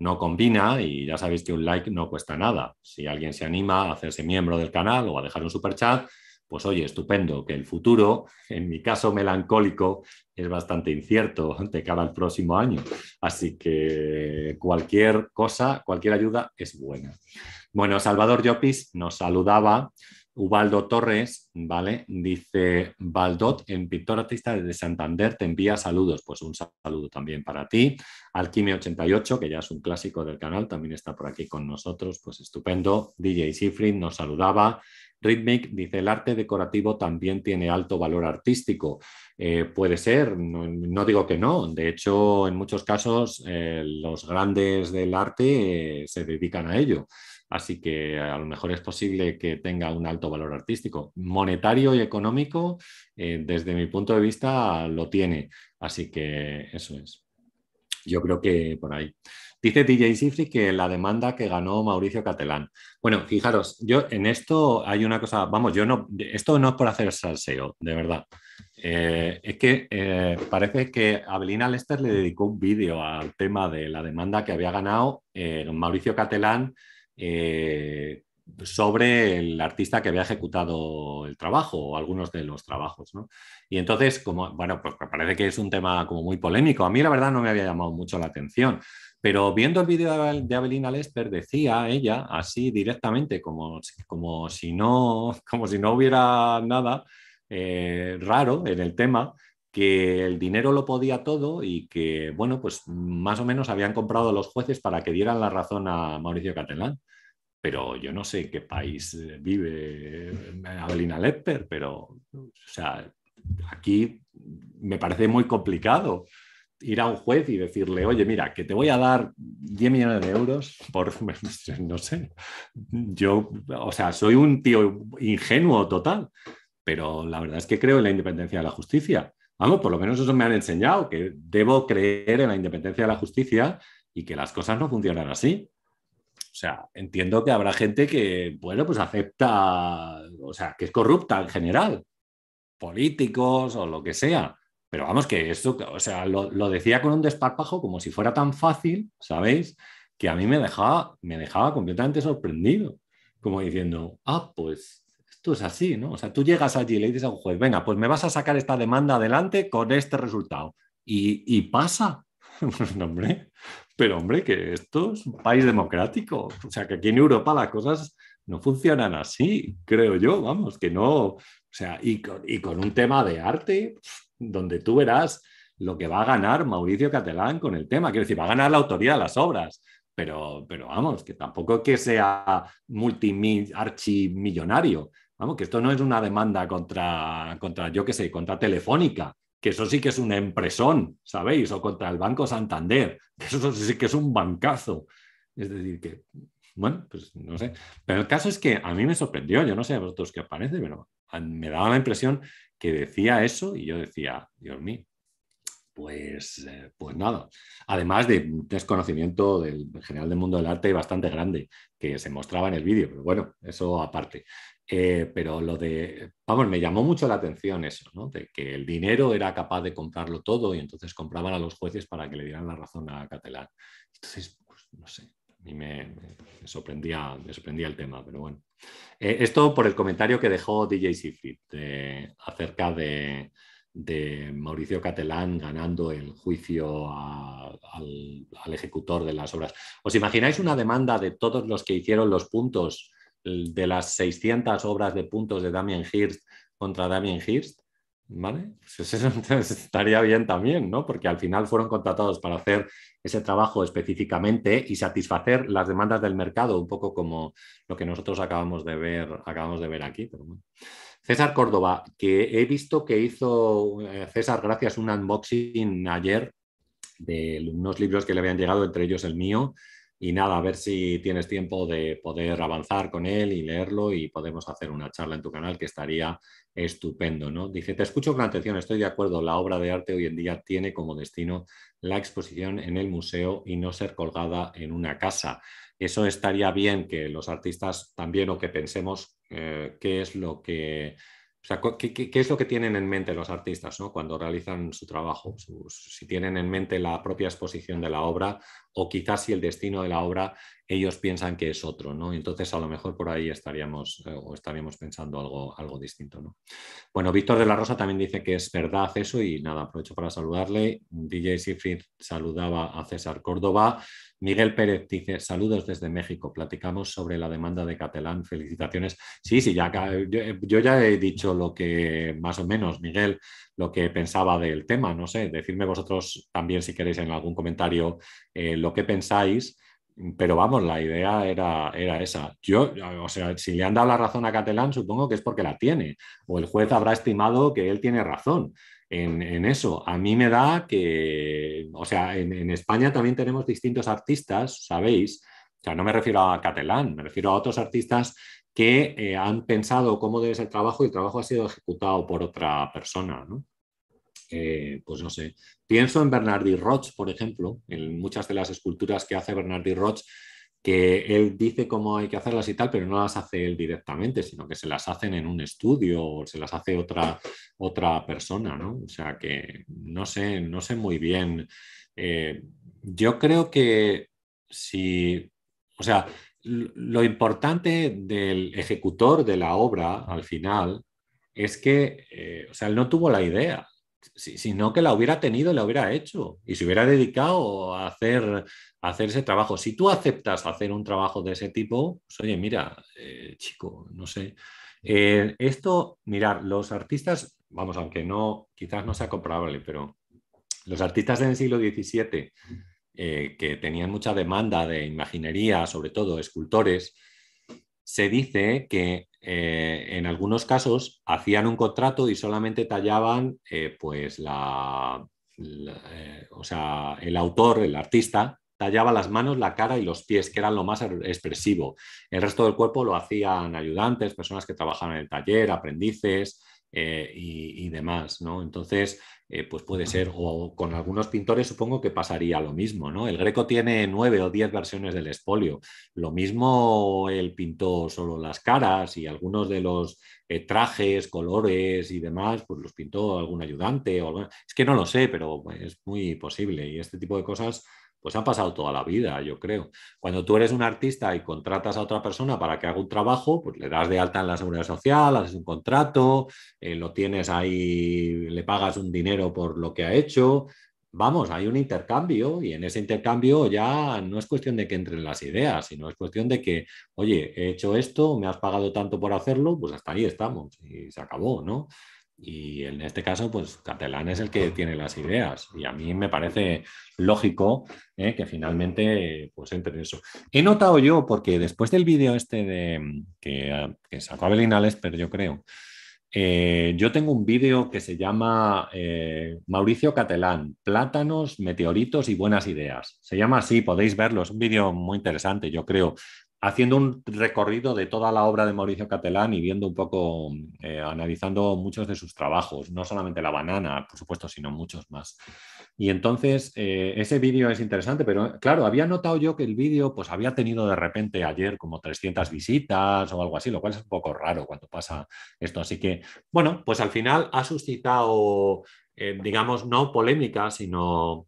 no combina y ya sabéis que un like no cuesta nada. Si alguien se anima a hacerse miembro del canal o a dejar un super chat, pues oye, estupendo, que el futuro, en mi caso melancólico, es bastante incierto de cara al próximo año. Así que cualquier cosa, cualquier ayuda es buena. Bueno, Salvador Llopis nos saludaba Ubaldo Torres, ¿vale? Dice, Baldot, en pintor artista de Santander, te envía saludos. Pues un saludo también para ti. Alquimia88, que ya es un clásico del canal, también está por aquí con nosotros, pues estupendo. DJ Sifrin nos saludaba. Rhythmic dice, el arte decorativo también tiene alto valor artístico. Eh, puede ser, no, digo que no. De hecho, en muchos casos, eh, los grandes del arte eh, se dedican a ello. Así que a lo mejor es posible que tenga un alto valor artístico. Monetario y económico, eh, desde mi punto de vista, lo tiene. Así que eso es. Yo creo que por ahí. Dice DJ Sifri que la demanda que ganó Mauricio Catalán. Bueno, fijaros, yo en esto hay una cosa, vamos, yo no, esto no es por hacer salseo, de verdad. Eh, es que eh, parece que Abelina Lester le dedicó un vídeo al tema de la demanda que había ganado Mauricio Catalán eh, sobre el artista que había ejecutado el trabajo o algunos de los trabajos. Y entonces, como, bueno, pues parece que es un tema como muy polémico. A mí la verdad no me había llamado mucho la atención, pero viendo el vídeo de Abelina Lesper decía ella así directamente, como, como, si, no, como si no hubiera nada eh, raro en el tema, que el dinero lo podía todo y que, bueno, pues más o menos habían comprado los jueces para que dieran la razón a Mauricio Catalán. Pero yo no sé qué país eh, vive eh, Adelina Lepper, pero, o sea, aquí me parece muy complicado ir a un juez y decirle, oye, mira, que te voy a dar 10 millones de euros por, no sé, yo, o sea, soy un tío ingenuo total, pero la verdad es que creo en la independencia de la justicia. Vamos, por lo menos eso me han enseñado, que debo creer en la independencia de la justicia y que las cosas no funcionan así. O sea, entiendo que habrá gente que, bueno, pues acepta, o sea, que es corrupta en general, políticos o lo que sea. Pero vamos, que esto, o sea, lo, decía con un desparpajo como si fuera tan fácil, ¿sabéis? Que a mí me dejaba, me dejaba completamente sorprendido, como diciendo, ah, pues esto es así, ¿no? O sea, tú llegas allí y le dices a un juez, venga, pues me vas a sacar esta demanda adelante con este resultado. Y, pasa. Pues, hombre, pero hombre, que esto es un país democrático. O sea, que aquí en Europa las cosas no funcionan así, creo yo, vamos, que no. O sea, y con, y un tema de arte, donde tú verás lo que va a ganar Mauricio Catalán con el tema. Quiero decir, va a ganar la autoría de las obras, pero, pero vamos, que tampoco que sea archimillonario. Vamos, que esto no es una demanda contra, contra yo qué sé, contra Telefónica, que eso sí que es una empresón, ¿sabéis? O contra el Banco Santander, que eso sí que es un bancazo. Es decir, que, bueno, pues no sé. Pero el caso es que a mí me sorprendió, yo no sé a vosotros qué os parece, pero me daba la impresión que decía eso y yo decía, Dios mío, pues, eh, pues nada. Además de un desconocimiento del general del mundo del arte bastante grande que se mostraba en el vídeo, pero bueno, eso aparte. Eh, pero lo de, vamos, me llamó mucho la atención eso, ¿no? De que el dinero era capaz de comprarlo todo y entonces compraban a los jueces para que le dieran la razón a Catalán. Entonces, pues, no sé, a mí me, sorprendía, me sorprendía el tema, pero bueno. Eh, esto por el comentario que dejó DJ Sifrit acerca de, Mauricio Catalán ganando el juicio al, ejecutor de las obras. ¿Os imagináis una demanda de todos los que hicieron los puntos de las 600 obras de puntos de Damien Hirst contra Damien Hirst? ¿Vale? Pues estaría bien también, ¿no? Porque al final fueron contratados para hacer ese trabajo específicamente y satisfacer las demandas del mercado, un poco como lo que nosotros acabamos de ver, acabamos de ver aquí. César Córdoba, que he visto que hizo eh, César, gracias, un unboxing ayer de unos libros que le habían llegado, entre ellos el mío, y nada, a ver si tienes tiempo de poder avanzar con él y leerlo y podemos hacer una charla en tu canal que estaría estupendo, ¿no? Dice, te escucho con atención, estoy de acuerdo, la obra de arte hoy en día tiene como destino la exposición en el museo y no ser colgada en una casa. Eso estaría bien que los artistas también o que pensemos eh, qué es lo que ¿qué, es lo que tienen en mente los artistas cuando realizan su trabajo? si tienen en mente la propia exposición de la obra o quizás si el destino de la obra ellos piensan que es otro, ¿no? Entonces a lo mejor por ahí estaríamos eh, o estaríamos pensando algo, algo distinto, ¿no? Bueno, Víctor de la Rosa también dice que es verdad eso y nada, aprovecho para saludarle. DJ Sifrid saludaba a César Córdoba. Miguel Pérez dice, saludos desde México, platicamos sobre la demanda de Catalán, felicitaciones. Sí, sí, ya, yo, ya he dicho lo que más o menos, Miguel, lo que pensaba del tema, no sé, decirme vosotros también si queréis en algún comentario eh, lo que pensáis pero vamos, la idea era, era esa. Yo, o sea, si le han dado la razón a Catalán, supongo que es porque la tiene, o el juez habrá estimado que él tiene razón en, eso. A mí me da que, o sea, en, España también tenemos distintos artistas, sabéis, o sea, no me refiero a Catalán, me refiero a otros artistas que eh, han pensado cómo debe ser el trabajo y el trabajo ha sido ejecutado por otra persona, ¿no? Eh, pues no sé, pienso en Bernardi Roch, por ejemplo, en muchas de las esculturas que hace Bernardi Roch, que él dice cómo hay que hacerlas y tal, pero no las hace él directamente, sino que se las hacen en un estudio o se las hace otra, otra persona, ¿no? O sea que no sé, no sé muy bien. Eh, yo creo que si, o sea, lo importante del ejecutor de la obra al final es que, eh, o sea, él no tuvo la idea, sino que la hubiera tenido, la hubiera hecho y se hubiera dedicado a hacer, hacer ese trabajo. Si tú aceptas hacer un trabajo de ese tipo, pues, oye, mira, eh, chico, no sé. Eh, esto, mirar, los artistas, vamos, aunque no, quizás no sea comprobable, pero los artistas del siglo XVII, eh, que tenían mucha demanda de imaginería, sobre todo escultores, se dice que eh, en algunos casos hacían un contrato y solamente tallaban eh, pues la, o sea, el autor, el artista, tallaba las manos, la cara y los pies, que eran lo más expresivo. El resto del cuerpo lo hacían ayudantes, personas que trabajaban en el taller, aprendices y, y, demás. ¿no? Entonces, eh, pues puede ser, o con algunos pintores supongo que pasaría lo mismo, ¿no? El Greco tiene nueve o diez versiones del espolio, lo mismo él pintó solo las caras y algunos de los eh, trajes, colores y demás, pues los pintó algún ayudante, o es que no lo sé, pero es muy posible y este tipo de cosas pues han pasado toda la vida, yo creo. Cuando tú eres un artista y contratas a otra persona para que haga un trabajo, pues le das de alta en la seguridad social, haces un contrato, eh, lo tienes ahí, le pagas un dinero por lo que ha hecho. Vamos, hay un intercambio y en ese intercambio ya no es cuestión de que entren las ideas, sino es cuestión de que, oye, he hecho esto, me has pagado tanto por hacerlo, pues hasta ahí estamos y se acabó, ¿no? Y en este caso, pues Catalán es el que tiene las ideas y a mí me parece lógico eh, que finalmente pues entre en eso. He notado yo, porque después del vídeo este de, que, que sacó Abelina Alesper, yo creo, eh, yo tengo un vídeo que se llama eh, Mauricio Catalán, Plátanos, Meteoritos y Buenas Ideas. Se llama así, podéis verlo, es un vídeo muy interesante, yo creo haciendo un recorrido de toda la obra de Mauricio Catalán y viendo un poco, eh, analizando muchos de sus trabajos, no solamente la banana, por supuesto, sino muchos más. Y entonces, eh, ese vídeo es interesante, pero claro, había notado yo que el vídeo pues había tenido de repente ayer como 300 visitas o algo así, lo cual es un poco raro cuando pasa esto. Así que, bueno, pues al final ha suscitado, eh, digamos, no polémica, sino,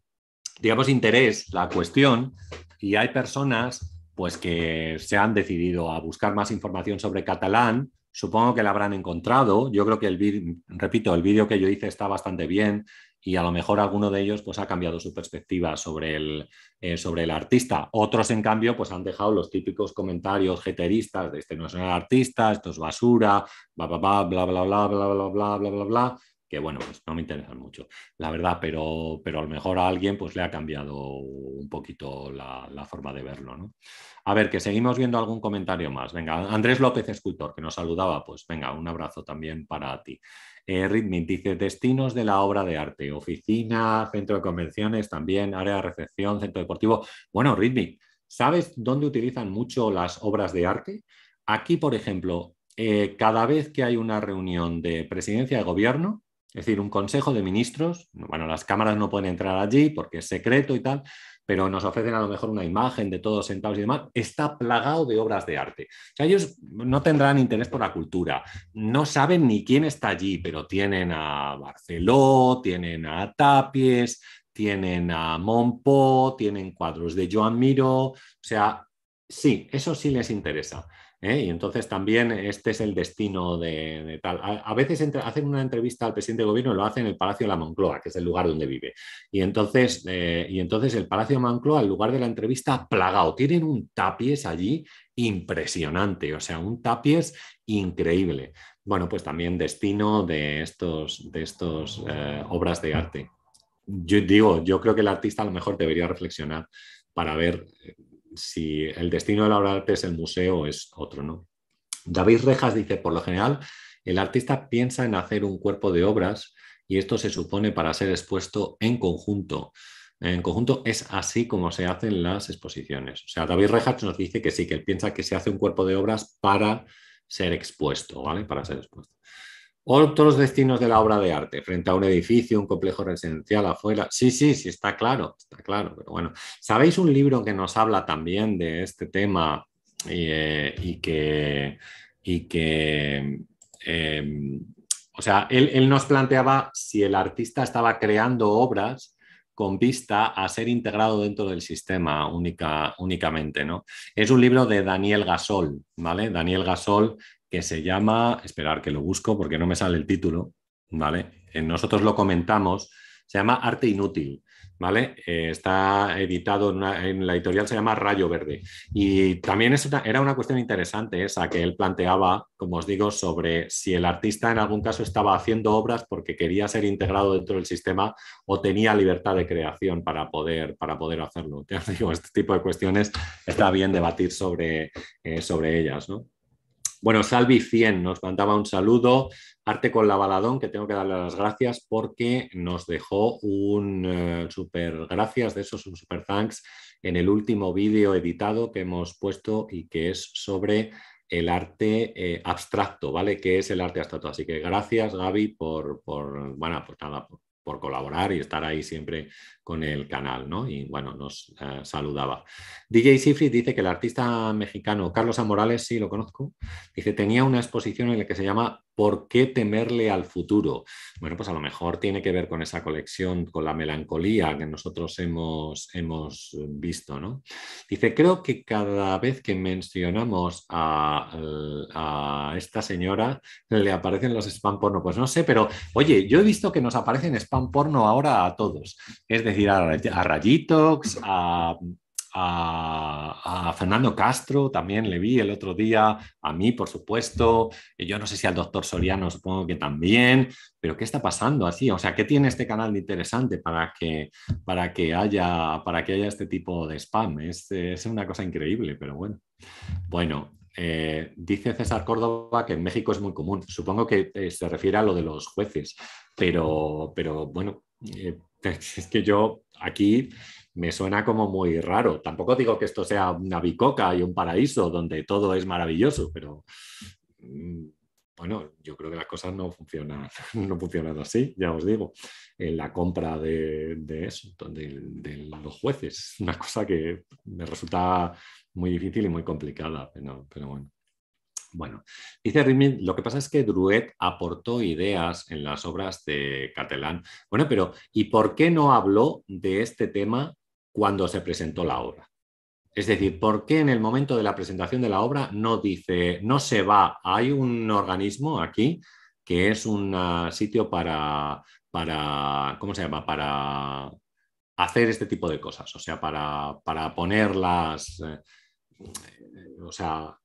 digamos, interés la cuestión y hay personas pues que se han decidido a buscar más información sobre catalán. Supongo que la habrán encontrado. Yo creo que el repito, el vídeo que yo hice está bastante bien y a lo mejor alguno de ellos pues, ha cambiado su perspectiva sobre el, eh, sobre el artista. Otros, en cambio, pues, han dejado los típicos comentarios jeteristas de este no es el artista, esto es basura, bla, bla, bla, bla, bla, bla, bla, bla, bla, bla, bla, bla, que bueno, pues no me interesan mucho, la verdad, pero, pero a lo mejor a alguien pues le ha cambiado un poquito la, forma de verlo, ¿no? A ver, que seguimos viendo algún comentario más. Venga, Andrés López, escultor, que nos saludaba, pues venga, un abrazo también para ti. Eh, dice destinos de la obra de arte, oficina, centro de convenciones, también área de recepción, centro deportivo. Bueno, Ritmic, ¿sabes dónde utilizan mucho las obras de arte? Aquí, por ejemplo, eh, cada vez que hay una reunión de presidencia de gobierno, es decir, un consejo de ministros, bueno, las cámaras no pueden entrar allí porque es secreto y tal, pero nos ofrecen a lo mejor una imagen de todos sentados y demás, está plagado de obras de arte. O sea, ellos no tendrán interés por la cultura, no saben ni quién está allí, pero tienen a Barceló, tienen a Tapies, tienen a Monpo, tienen cuadros de Joan Miro, o sea, sí, eso sí les interesa. ¿Eh? Y entonces también este es el destino de, tal. A, veces hacen una entrevista al presidente de gobierno y lo hacen en el Palacio de la Moncloa, que es el lugar donde vive. Y entonces, eh, y entonces el Palacio de Moncloa, el lugar de la entrevista, plagado. Tienen un tapies allí impresionante, o sea, un tapies increíble. Bueno, pues también destino de estos, de estos eh, obras de arte. Yo digo, yo creo que el artista a lo mejor debería reflexionar para ver si el destino de la obra de arte es el museo, es otro, ¿no? David Rejas dice, por lo general, el artista piensa en hacer un cuerpo de obras y esto se supone para ser expuesto en conjunto. En conjunto es así como se hacen las exposiciones. O sea, David Rejas nos dice que sí, que él piensa que se hace un cuerpo de obras para ser expuesto, ¿vale? Para ser expuesto. Otros destinos de la obra de arte, frente a un edificio, un complejo residencial afuera. Sí, sí, sí, está claro, está claro. Pero bueno, ¿sabéis un libro que nos habla también de este tema y, eh, que, y que em, o sea, él, nos planteaba si el artista estaba creando obras con vista a ser integrado dentro del sistema única, únicamente. ¿no? Es un libro de Daniel Gasol, ¿vale? Daniel Gasol que se llama, esperar que lo busco porque no me sale el título, ¿vale? Eh, nosotros lo comentamos, se llama Arte Inútil, ¿vale? Eh, está editado en, la editorial, se llama Rayo Verde. Y también es era una cuestión interesante esa que él planteaba, como os digo, sobre si el artista en algún caso estaba haciendo obras porque quería ser integrado dentro del sistema o tenía libertad de creación para poder, para poder hacerlo. este tipo de cuestiones está bien debatir sobre, eh, sobre ellas, ¿no? Bueno, Salvi 100 nos mandaba un saludo. Arte con la baladón, que tengo que darle las gracias porque nos dejó un eh, super gracias de esos, un super thanks en el último vídeo editado que hemos puesto y que es sobre el arte eh, abstracto, ¿vale? Que es el arte abstracto. Así que gracias, Gaby, por, por bueno, pues nada, por colaborar y estar ahí siempre con el canal, ¿no? Y bueno, nos eh, saludaba. DJ Sifri dice que el artista mexicano Carlos Amorales, sí lo conozco, dice, tenía una exposición en la que se llama ¿Por qué temerle al futuro? Bueno, pues a lo mejor tiene que ver con esa colección, con la melancolía que nosotros hemos, hemos visto, ¿no? Dice, creo que cada vez que mencionamos a, a esta señora le aparecen los spam porno. Pues no sé, pero oye, yo he visto que nos aparecen spam porno ahora a todos. Es decir, a, Rayitox, a, a, Fernando Castro, también le vi el otro día, a mí, por supuesto, yo no sé si al doctor Soriano, supongo que también, pero ¿qué está pasando así? O sea, ¿qué tiene este canal de interesante para que, para que, haya, para que haya este tipo de spam? Es, es una cosa increíble, pero bueno. Bueno, eh, dice César Córdoba que en México es muy común. Supongo que eh, se refiere a lo de los jueces, pero, pero bueno, eh, es que yo aquí me suena como muy raro. Tampoco digo que esto sea una bicoca y un paraíso donde todo es maravilloso, pero mm, bueno, yo creo que las cosas no funcionan, no funcionan así, ya os digo. En la compra de, eso, de, los jueces, una cosa que me resulta muy difícil y muy complicada, pero bueno. Bueno, dice Rimil, lo que pasa es que Druet aportó ideas en las obras de Catalán. Bueno, pero ¿y por qué no habló de este tema cuando se presentó la obra? Es decir, ¿por qué en el momento de la presentación de la obra no dice, no se va, hay un organismo aquí que es un ah, sitio para, para, ¿cómo se llama? Para hacer este tipo de cosas, o sea, para, para ponerlas, eh, o sea,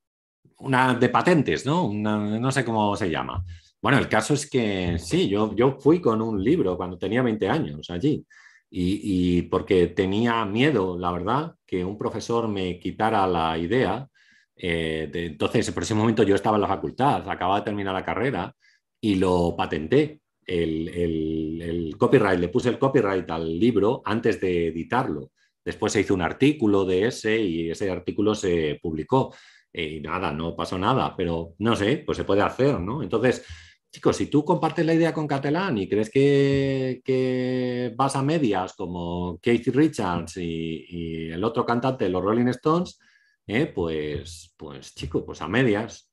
una de patentes, ¿no? no sé cómo se llama. Bueno, el caso es que sí, yo, yo fui con un libro cuando tenía 20 años allí. Y, porque tenía miedo, la verdad, que un profesor me quitara la idea. Eh, de, entonces, por ese momento yo estaba en la facultad, acababa de terminar la carrera y lo patenté. El, el, copyright, le puse el copyright al libro antes de editarlo. Después se hizo un artículo de ese y ese artículo se publicó. Y nada, no pasó nada, pero no sé, pues se puede hacer, ¿no? Entonces, chicos, si tú compartes la idea con Catalán y crees que, vas a medias como Keith Richards y, el otro cantante, los Rolling Stones, eh, pues, pues chicos, pues a medias.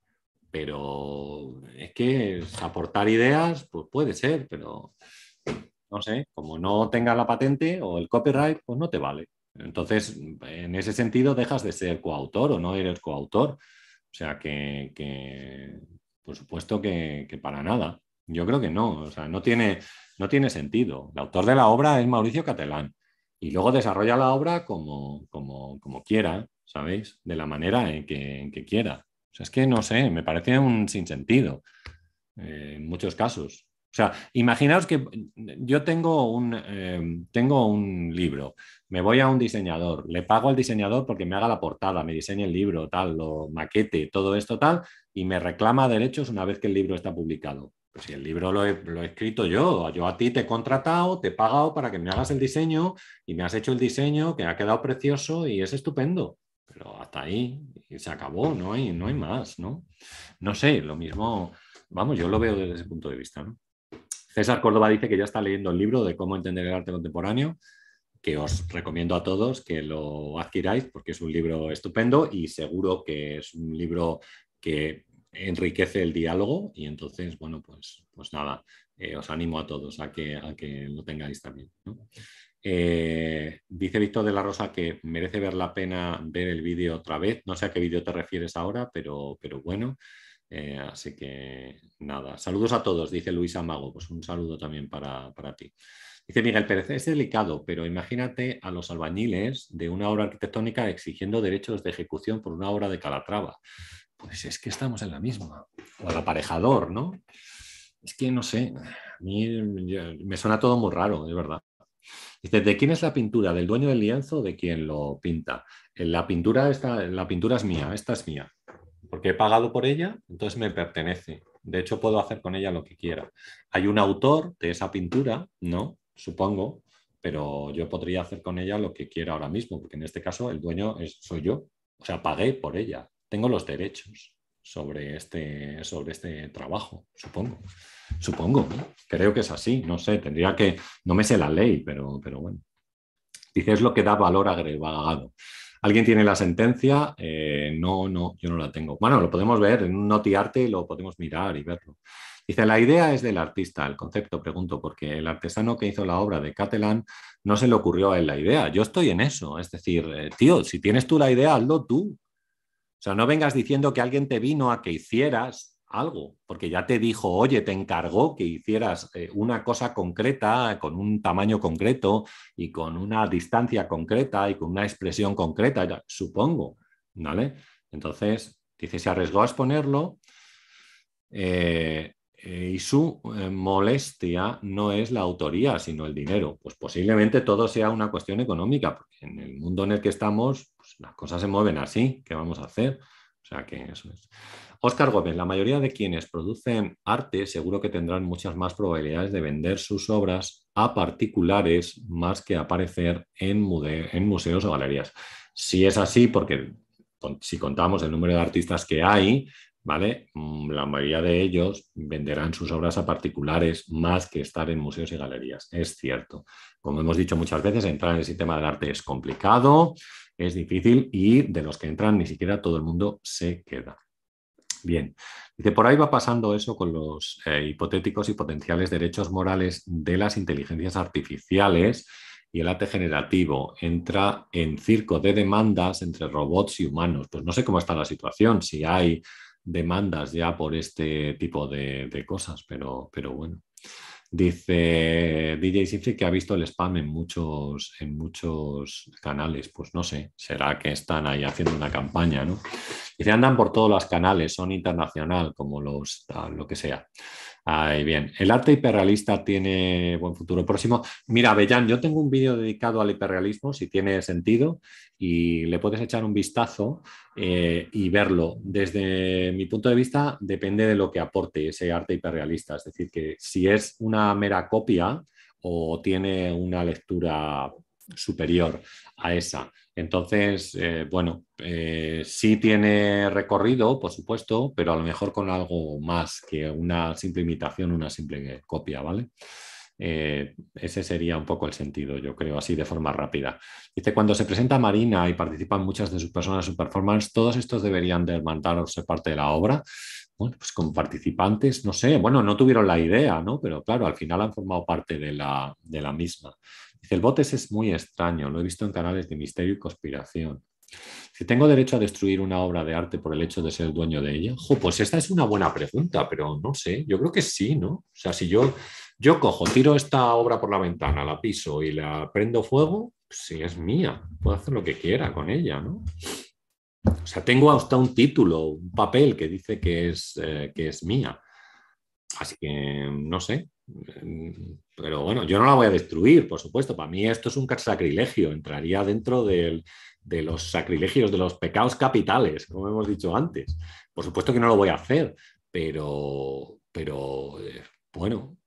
Pero es que aportar ideas, pues puede ser, pero no sé, como no tengas la patente o el copyright, pues no te vale. Entonces, en ese sentido, dejas de ser coautor o no eres coautor. O sea que, por supuesto que, para nada. Yo creo que no. O sea, no tiene, no tiene sentido. El autor de la obra es Mauricio Catelán y luego desarrolla la obra como, como, quiera, ¿sabéis? De la manera en que, quiera. O sea, es que no sé, me parece un sinsentido eh, en muchos casos. O sea, imaginaos que yo tengo un, eh, tengo un libro, me voy a un diseñador, le pago al diseñador porque me haga la portada, me diseñe el libro, tal, lo maquete, todo esto, tal, y me reclama derechos una vez que el libro está publicado. Pues si el libro lo he, lo he, escrito yo, yo a ti te he contratado, te he pagado para que me hagas el diseño y me has hecho el diseño que ha quedado precioso y es estupendo. Pero hasta ahí y se acabó, no hay, no hay más, ¿no? No sé, lo mismo, vamos, yo lo veo desde ese punto de vista, ¿no? César Córdoba dice que ya está leyendo el libro de cómo entender el arte contemporáneo, que os recomiendo a todos que lo adquiráis porque es un libro estupendo y seguro que es un libro que enriquece el diálogo y entonces, bueno, pues, pues nada, eh, os animo a todos a que, a que lo tengáis también. Eh, dice Víctor de la Rosa que merece ver la pena ver el vídeo otra vez. No sé a qué vídeo te refieres ahora, pero, pero bueno. Eh, así que nada, saludos a todos, dice Luisa Mago, pues un saludo también para, ti. Dice Miguel Pérez, es delicado, pero imagínate a los albañiles de una obra arquitectónica exigiendo derechos de ejecución por una obra de Calatrava. Pues es que estamos en la misma. O al aparejador, ¿no? Es que no sé, a mí me suena todo muy raro, es verdad. Dice, ¿de quién es la pintura? ¿Del dueño del lienzo o de quién lo pinta? La pintura, esta, la pintura es mía, esta es mía porque he pagado por ella, entonces me pertenece. De hecho, puedo hacer con ella lo que quiera. Hay un autor de esa pintura, ¿no? Supongo, pero yo podría hacer con ella lo que quiera ahora mismo, porque en este caso el dueño es, soy yo. O sea, pagué por ella. Tengo los derechos sobre este, sobre este trabajo, supongo. Supongo, creo que es así, no sé, tendría que, no me sé la ley, pero, pero bueno. Dice, es lo que da valor agregado. ¿Alguien tiene la sentencia? Eh, no, no, yo no la tengo. Bueno, lo podemos ver en un notiarte, lo podemos mirar y verlo. Dice, la idea es del artista, el concepto, pregunto, porque el artesano que hizo la obra de Catalán no se le ocurrió a él la idea. Yo estoy en eso, es decir, eh, tío, si tienes tú la idea, hazlo tú. O sea, no vengas diciendo que alguien te vino a que hicieras algo, porque ya te dijo, oye, te encargó que hicieras eh, una cosa concreta, con un tamaño concreto y con una distancia concreta y con una expresión concreta, supongo, ¿vale? Entonces, dice, se arriesgó a exponerlo eh, eh, y su molestia no es la autoría, sino el dinero. Pues posiblemente todo sea una cuestión económica, porque en el mundo en el que estamos, pues, las cosas se mueven así, ¿qué vamos a hacer? O sea que eso es. Oscar Gómez, la mayoría de quienes producen arte seguro que tendrán muchas más probabilidades de vender sus obras a particulares más que aparecer en, en museos o galerías. Si es así, porque si contamos el número de artistas que hay, ¿vale? Mm, la mayoría de ellos venderán sus obras a particulares más que estar en museos y galerías. Es cierto. Como hemos dicho muchas veces, entrar en el sistema del arte es complicado, es difícil y de los que entran ni siquiera todo el mundo se queda. Bien, dice, por ahí va pasando eso con los eh, hipotéticos y potenciales derechos morales de las inteligencias artificiales y el arte generativo entra en circo de demandas entre robots y humanos. Pues no sé cómo está la situación, si hay demandas ya por este tipo de, cosas, pero, pero bueno. Dice DJ Sifri que ha visto el spam en muchos, en muchos canales. Pues no sé, será que están ahí haciendo una campaña, ¿no? Dice, andan por todos los canales, son internacional, como los, lo que sea. Ahí bien. El arte hiperrealista tiene buen futuro próximo. Mira, Bellán, yo tengo un vídeo dedicado al hiperrealismo, si tiene sentido, y le puedes echar un vistazo eh, y verlo. Desde mi punto de vista, depende de lo que aporte ese arte hiperrealista. Es decir, que si es una mera copia o tiene una lectura superior a esa. Entonces, eh, bueno, eh, sí tiene recorrido, por supuesto, pero a lo mejor con algo más que una simple imitación, una simple copia, ¿vale? Eh, ese sería un poco el sentido, yo creo, así de forma rápida. Dice, cuando se presenta Marina y participan muchas de sus personas en su performance, todos estos deberían de ser parte de la obra. Bueno, pues como participantes, no sé, bueno, no tuvieron la idea, ¿no? Pero claro, al final han formado parte de la, de la misma. Dice, el botes es muy extraño, lo he visto en canales de misterio y conspiración. Si tengo derecho a destruir una obra de arte por el hecho de ser dueño de ella, pues esta es una buena pregunta, pero no sé, yo creo que sí, ¿no? O sea, si yo, yo cojo, tiro esta obra por la ventana, la piso y la prendo fuego, si es mía, puedo hacer lo que quiera con ella, ¿no? O sea, tengo hasta un título, un papel que dice que es, eh, que es mía. Así que no sé, pero bueno, yo no la voy a destruir, por supuesto. Para mí esto es un sacrilegio, entraría dentro de los sacrilegios, de los pecados capitales, como hemos dicho antes. Por supuesto que no lo voy a hacer, pero, pero eh, bueno,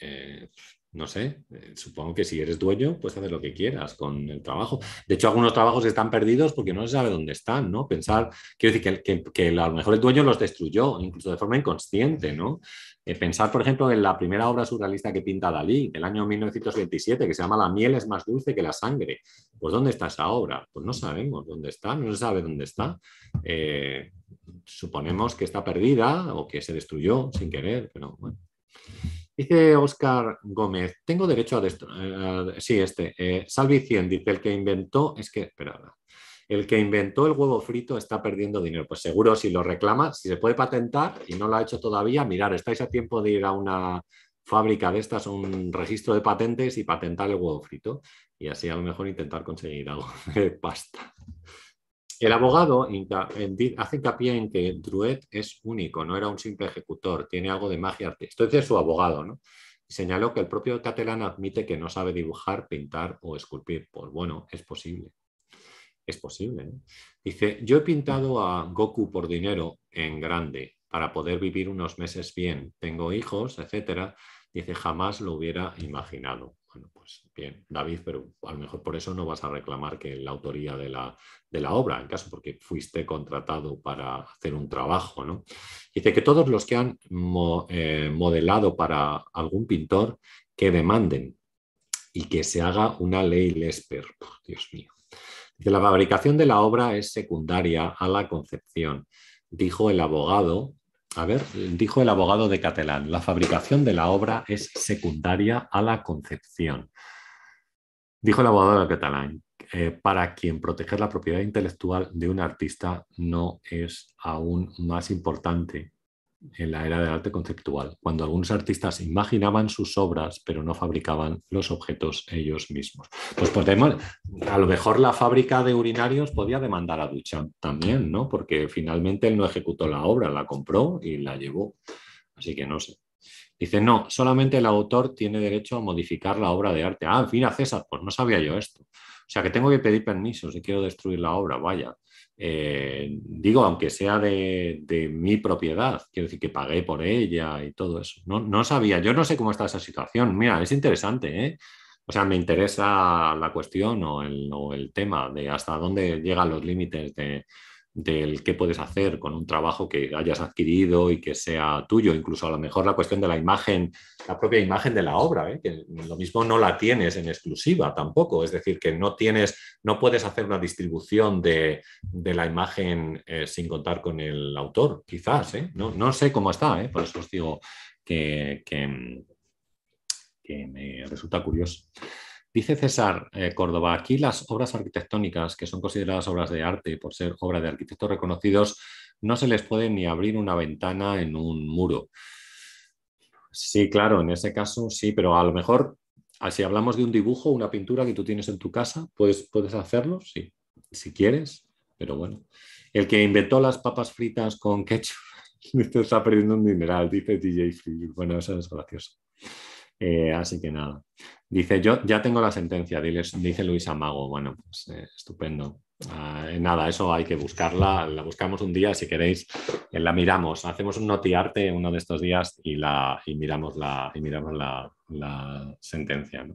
eh, no sé, eh, supongo que si eres dueño, pues haces lo que quieras con el trabajo. De hecho, algunos trabajos están perdidos porque no se sabe dónde están, ¿no? Pensar, quiero decir que, que, a lo mejor el dueño los destruyó, incluso de forma inconsciente, ¿no? Eh, pensar, por ejemplo, en la primera obra surrealista que pinta Dalí, del año 1927, que se llama La miel es más dulce que la sangre. Pues ¿dónde está esa obra? Pues no sabemos dónde está, no se sabe dónde está. Eh, suponemos que está perdida o que se destruyó sin querer, pero bueno. Dice Oscar Gómez, tengo derecho a destruir. sí, este. Eh, Salvi 100 dice, el que inventó, es que, espera, el que inventó el huevo frito está perdiendo dinero. Pues seguro si lo reclama, si se puede patentar y no lo ha hecho todavía, mirar, estáis a tiempo de ir a una fábrica de estas, un registro de patentes y patentar el huevo frito. Y así a lo mejor intentar conseguir algo de pasta. El abogado hace hincapié en que Druet es único, no era un simple ejecutor, tiene algo de magia artística. Esto es su abogado, ¿no? señaló que el propio Catalán admite que no sabe dibujar, pintar o esculpir. Pues bueno, es posible. Es posible. Dice, yo he pintado a Goku por dinero en grande para poder vivir unos meses bien. Tengo hijos, etcétera. Dice, jamás lo hubiera imaginado. Bueno, pues bien, David, pero a lo mejor por eso no vas a reclamar que la autoría de la, de la obra, en caso porque fuiste contratado para hacer un trabajo. ¿no? Dice que todos los que han eh, modelado para algún pintor que demanden y que se haga una ley Lesper. Dios mío. La fabricación de la obra es secundaria a la concepción, dijo el abogado a ver, dijo el abogado de Catalán, la fabricación de la obra es secundaria a la concepción. Dijo el abogado de Catalán, eh, para quien proteger la propiedad intelectual de un artista no es aún más importante en la era del arte conceptual, cuando algunos artistas imaginaban sus obras, pero no fabricaban los objetos ellos mismos. Pues podemos, a lo mejor la fábrica de urinarios podía demandar a Duchamp también, ¿no? Porque finalmente él no ejecutó la obra, la compró y la llevó. Así que no sé. Dice, no, solamente el autor tiene derecho a modificar la obra de arte. Ah, en fin, a César, pues no sabía yo esto. O sea, que tengo que pedir permiso si quiero destruir la obra, vaya. Eh, digo, aunque sea de, mi propiedad, quiero decir que pagué por ella y todo eso. No, no sabía, yo no sé cómo está esa situación. Mira, es interesante, ¿eh? O sea, me interesa la cuestión o el, o el tema de hasta dónde llegan los límites de, del qué puedes hacer con un trabajo que hayas adquirido y que sea tuyo, incluso a lo mejor la cuestión de la imagen, la propia imagen de la obra, ¿eh? que lo mismo no la tienes en exclusiva tampoco, es decir, que no tienes, no puedes hacer una distribución de, la imagen eh, sin contar con el autor, quizás, ¿eh? no, sé cómo está, por eso os digo que, que me resulta curioso. Dice César eh, Córdoba, aquí las obras arquitectónicas, que son consideradas obras de arte por ser obras de arquitectos reconocidos, no se les puede ni abrir una ventana en un muro. Sí, claro, en ese caso sí, pero a lo mejor, ah, si hablamos de un dibujo, una pintura que tú tienes en tu casa, puedes, puedes hacerlo, sí, si quieres, pero bueno. El que inventó las papas fritas con ketchup, está perdiendo un dineral, dice DJ Free. Bueno, eso es gracioso. Eh, así que nada. Dice, yo ya tengo la sentencia, dice Luis Amago. Bueno, pues eh, estupendo. Ah, nada, eso hay que buscarla, la buscamos un día si queréis, eh, la miramos, hacemos un notiarte uno de estos días y, la, y miramos, la, y miramos la, sentencia.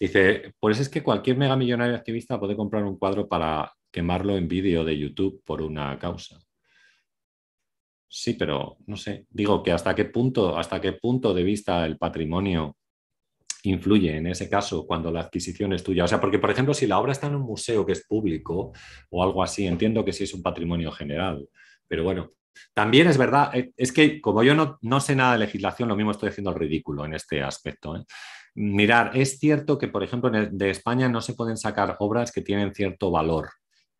Dice, pues es que cualquier mega millonario activista puede comprar un cuadro para quemarlo en vídeo de YouTube por una causa. Sí, pero no sé, digo que hasta qué punto, hasta qué punto de vista el patrimonio influye en ese caso cuando la adquisición es tuya. O sea, porque por ejemplo, si la obra está en un museo que es público o algo así, entiendo que sí es un patrimonio general. Pero bueno, también es verdad, eh, es que como yo no, no sé nada de legislación, lo mismo estoy haciendo el ridículo en este aspecto. ¿eh? Mirar, es cierto que, por ejemplo, de España no se pueden sacar obras que tienen cierto valor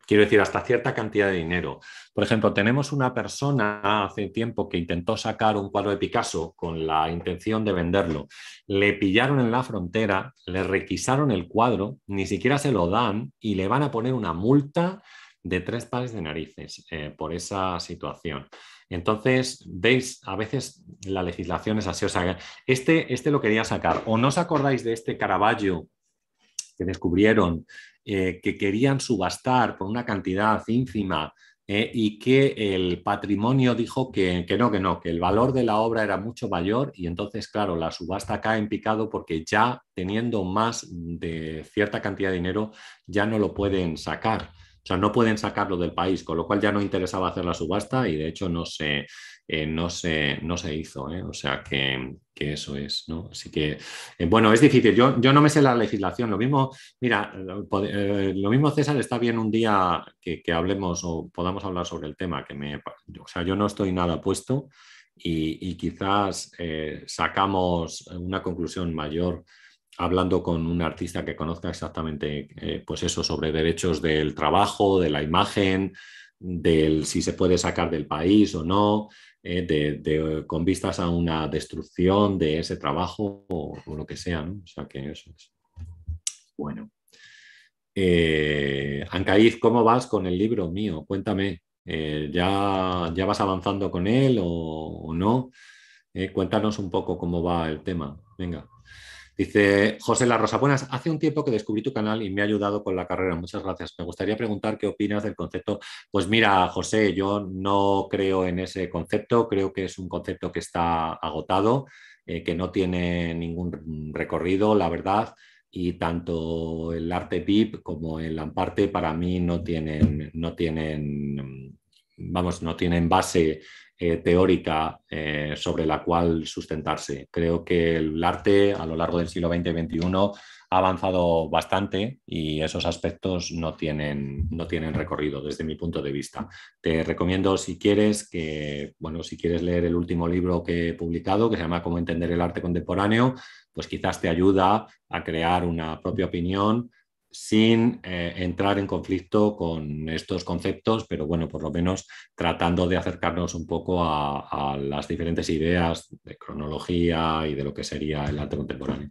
Quiero decir, hasta cierta cantidad de dinero. Por ejemplo, tenemos una persona hace tiempo que intentó sacar un cuadro de Picasso con la intención de venderlo. Le pillaron en la frontera, le requisaron el cuadro, ni siquiera se lo dan y le van a poner una multa de tres pares de narices eh, por esa situación. Entonces, veis, a veces la legislación es así. O sea, este, este lo quería sacar. ¿O no os acordáis de este Caravaggio que descubrieron eh, que querían subastar por una cantidad ínfima eh, y que el patrimonio dijo que, no, que no, que el valor de la obra era mucho mayor y entonces, claro, la subasta cae en picado porque ya teniendo más de cierta cantidad de dinero ya no lo pueden sacar. O sea, no pueden sacarlo del país, con lo cual ya no interesaba hacer la subasta y de hecho no se, eh, no, se, no se hizo. ¿eh? O sea que, eso es. ¿no? Así que, eh, bueno, es difícil. Yo, yo no me sé la legislación. Lo mismo, mira, lo mismo César está bien un día que, hablemos o podamos hablar sobre el tema. Que me, o sea, yo no estoy nada puesto y, y quizás sacamos una conclusión mayor hablando con un artista que conozca exactamente, pues eso, sobre derechos del trabajo, de la imagen, del si se puede sacar del país o no, eh, de, con vistas a una destrucción de ese trabajo o, lo que sea, ¿no? O sea que eso es. Bueno. Eh, Ancaíz, ¿cómo vas con el libro mío? Cuéntame, eh, ¿ya, ¿ya, vas avanzando con él o no? cuéntanos un poco cómo va el tema. Venga. Dice José La Rosa, buenas, hace un tiempo que descubrí tu canal y me ha ayudado con la carrera. Muchas gracias. Me gustaría preguntar qué opinas del concepto. Pues mira, José, yo no creo en ese concepto, creo que es un concepto que está agotado, eh, que no tiene ningún recorrido, la verdad, y tanto el arte VIP como el Amparte para mí no tienen, no tienen, vamos, no tienen base eh, teórica eh, sobre la cual sustentarse. Creo que el arte a lo largo del siglo XX y XXI ha avanzado bastante y esos aspectos no tienen, no tienen recorrido desde mi punto de vista. Te recomiendo si quieres que, bueno, si quieres leer el último libro que he publicado, que se llama Cómo entender el arte contemporáneo, pues quizás te ayuda a crear una propia opinión sin eh, entrar en conflicto con estos conceptos, pero bueno, por lo menos tratando de acercarnos un poco a, las diferentes ideas de cronología y de lo que sería el arte contemporáneo.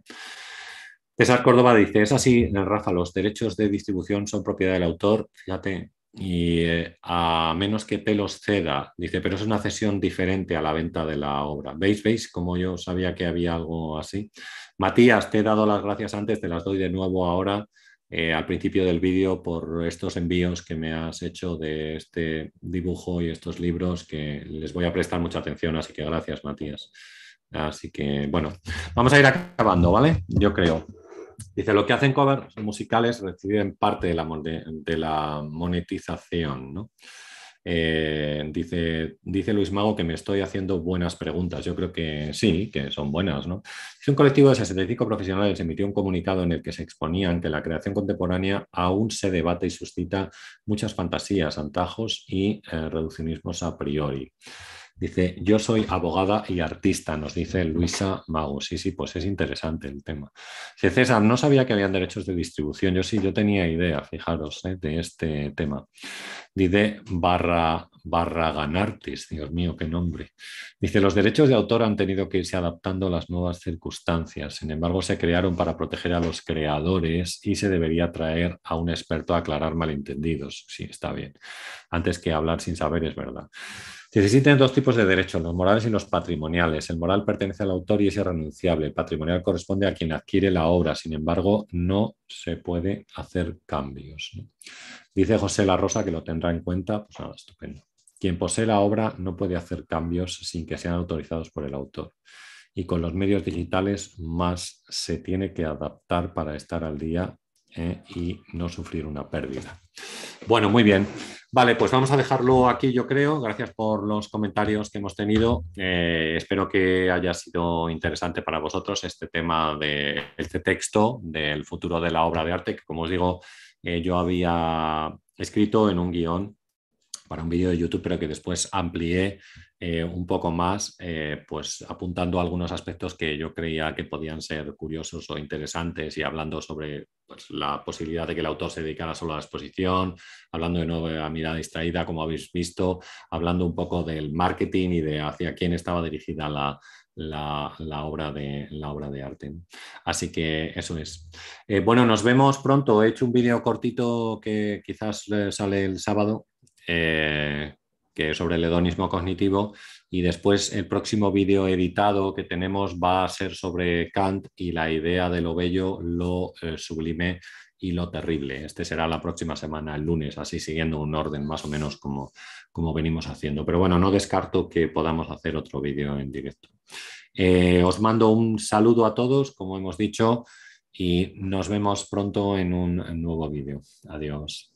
César Córdoba dice, es así, Rafa, los derechos de distribución son propiedad del autor, fíjate, y eh, a menos que pelos ceda, dice, pero es una cesión diferente a la venta de la obra. ¿Veis, veis? Como yo sabía que había algo así. Matías, te he dado las gracias antes, te las doy de nuevo ahora eh, al principio del vídeo por estos envíos que me has hecho de este dibujo y estos libros que les voy a prestar mucha atención, así que gracias Matías. Así que bueno, vamos a ir acabando, ¿vale? Yo creo. Dice, lo que hacen covers musicales reciben parte de la, de la monetización, ¿no? Eh, dice, dice Luis Mago que me estoy haciendo buenas preguntas. Yo creo que sí, que son buenas. ¿no? un colectivo de 65 profesionales emitió un comunicado en el que se exponían que la creación contemporánea aún se debate y suscita muchas fantasías, antajos y eh, reduccionismos a priori. Dice, yo soy abogada y artista, nos dice Luisa Mago. Sí, sí, pues es interesante el tema. Dice César, no sabía que habían derechos de distribución. Yo sí, yo tenía idea, fijaros, ¿eh? de este tema. Dice barra, barra ganartis, Dios mío, qué nombre. Dice, los derechos de autor han tenido que irse adaptando a las nuevas circunstancias. Sin embargo, se crearon para proteger a los creadores y se debería traer a un experto a aclarar malentendidos. Sí, está bien. Antes que hablar sin saber, es verdad. Existen dos tipos de derechos, los morales y los patrimoniales. El moral pertenece al autor y es irrenunciable. El patrimonial corresponde a quien adquiere la obra. Sin embargo, no se puede hacer cambios. Dice José La Rosa que lo tendrá en cuenta. Pues nada, estupendo. Quien posee la obra no puede hacer cambios sin que sean autorizados por el autor. Y con los medios digitales más se tiene que adaptar para estar al día ¿eh? y no sufrir una pérdida. Bueno, muy bien. Vale, pues vamos a dejarlo aquí, yo creo. Gracias por los comentarios que hemos tenido. Eh, espero que haya sido interesante para vosotros este tema de este texto del futuro de la obra de arte, que como os digo, eh, yo había escrito en un guion para un vídeo de YouTube, pero que después amplié eh, un poco más, eh, pues apuntando algunos aspectos que yo creía que podían ser curiosos o interesantes y hablando sobre pues, la posibilidad de que el autor se dedicara solo a la exposición, hablando de nueva mirada distraída, como habéis visto, hablando un poco del marketing y de hacia quién estaba dirigida la, la, obra, de, la obra de arte. Así que eso es. Eh, bueno, nos vemos pronto. He hecho un vídeo cortito que quizás sale el sábado eh, que es sobre el hedonismo cognitivo y después el próximo vídeo editado que tenemos va a ser sobre Kant y la idea de lo bello, lo eh, sublime y lo terrible. Este será la próxima semana, el lunes, así siguiendo un orden más o menos como, como venimos haciendo. Pero bueno, no descarto que podamos hacer otro vídeo en directo. Eh, os mando un saludo a todos, como hemos dicho, y nos vemos pronto en un nuevo vídeo. Adiós.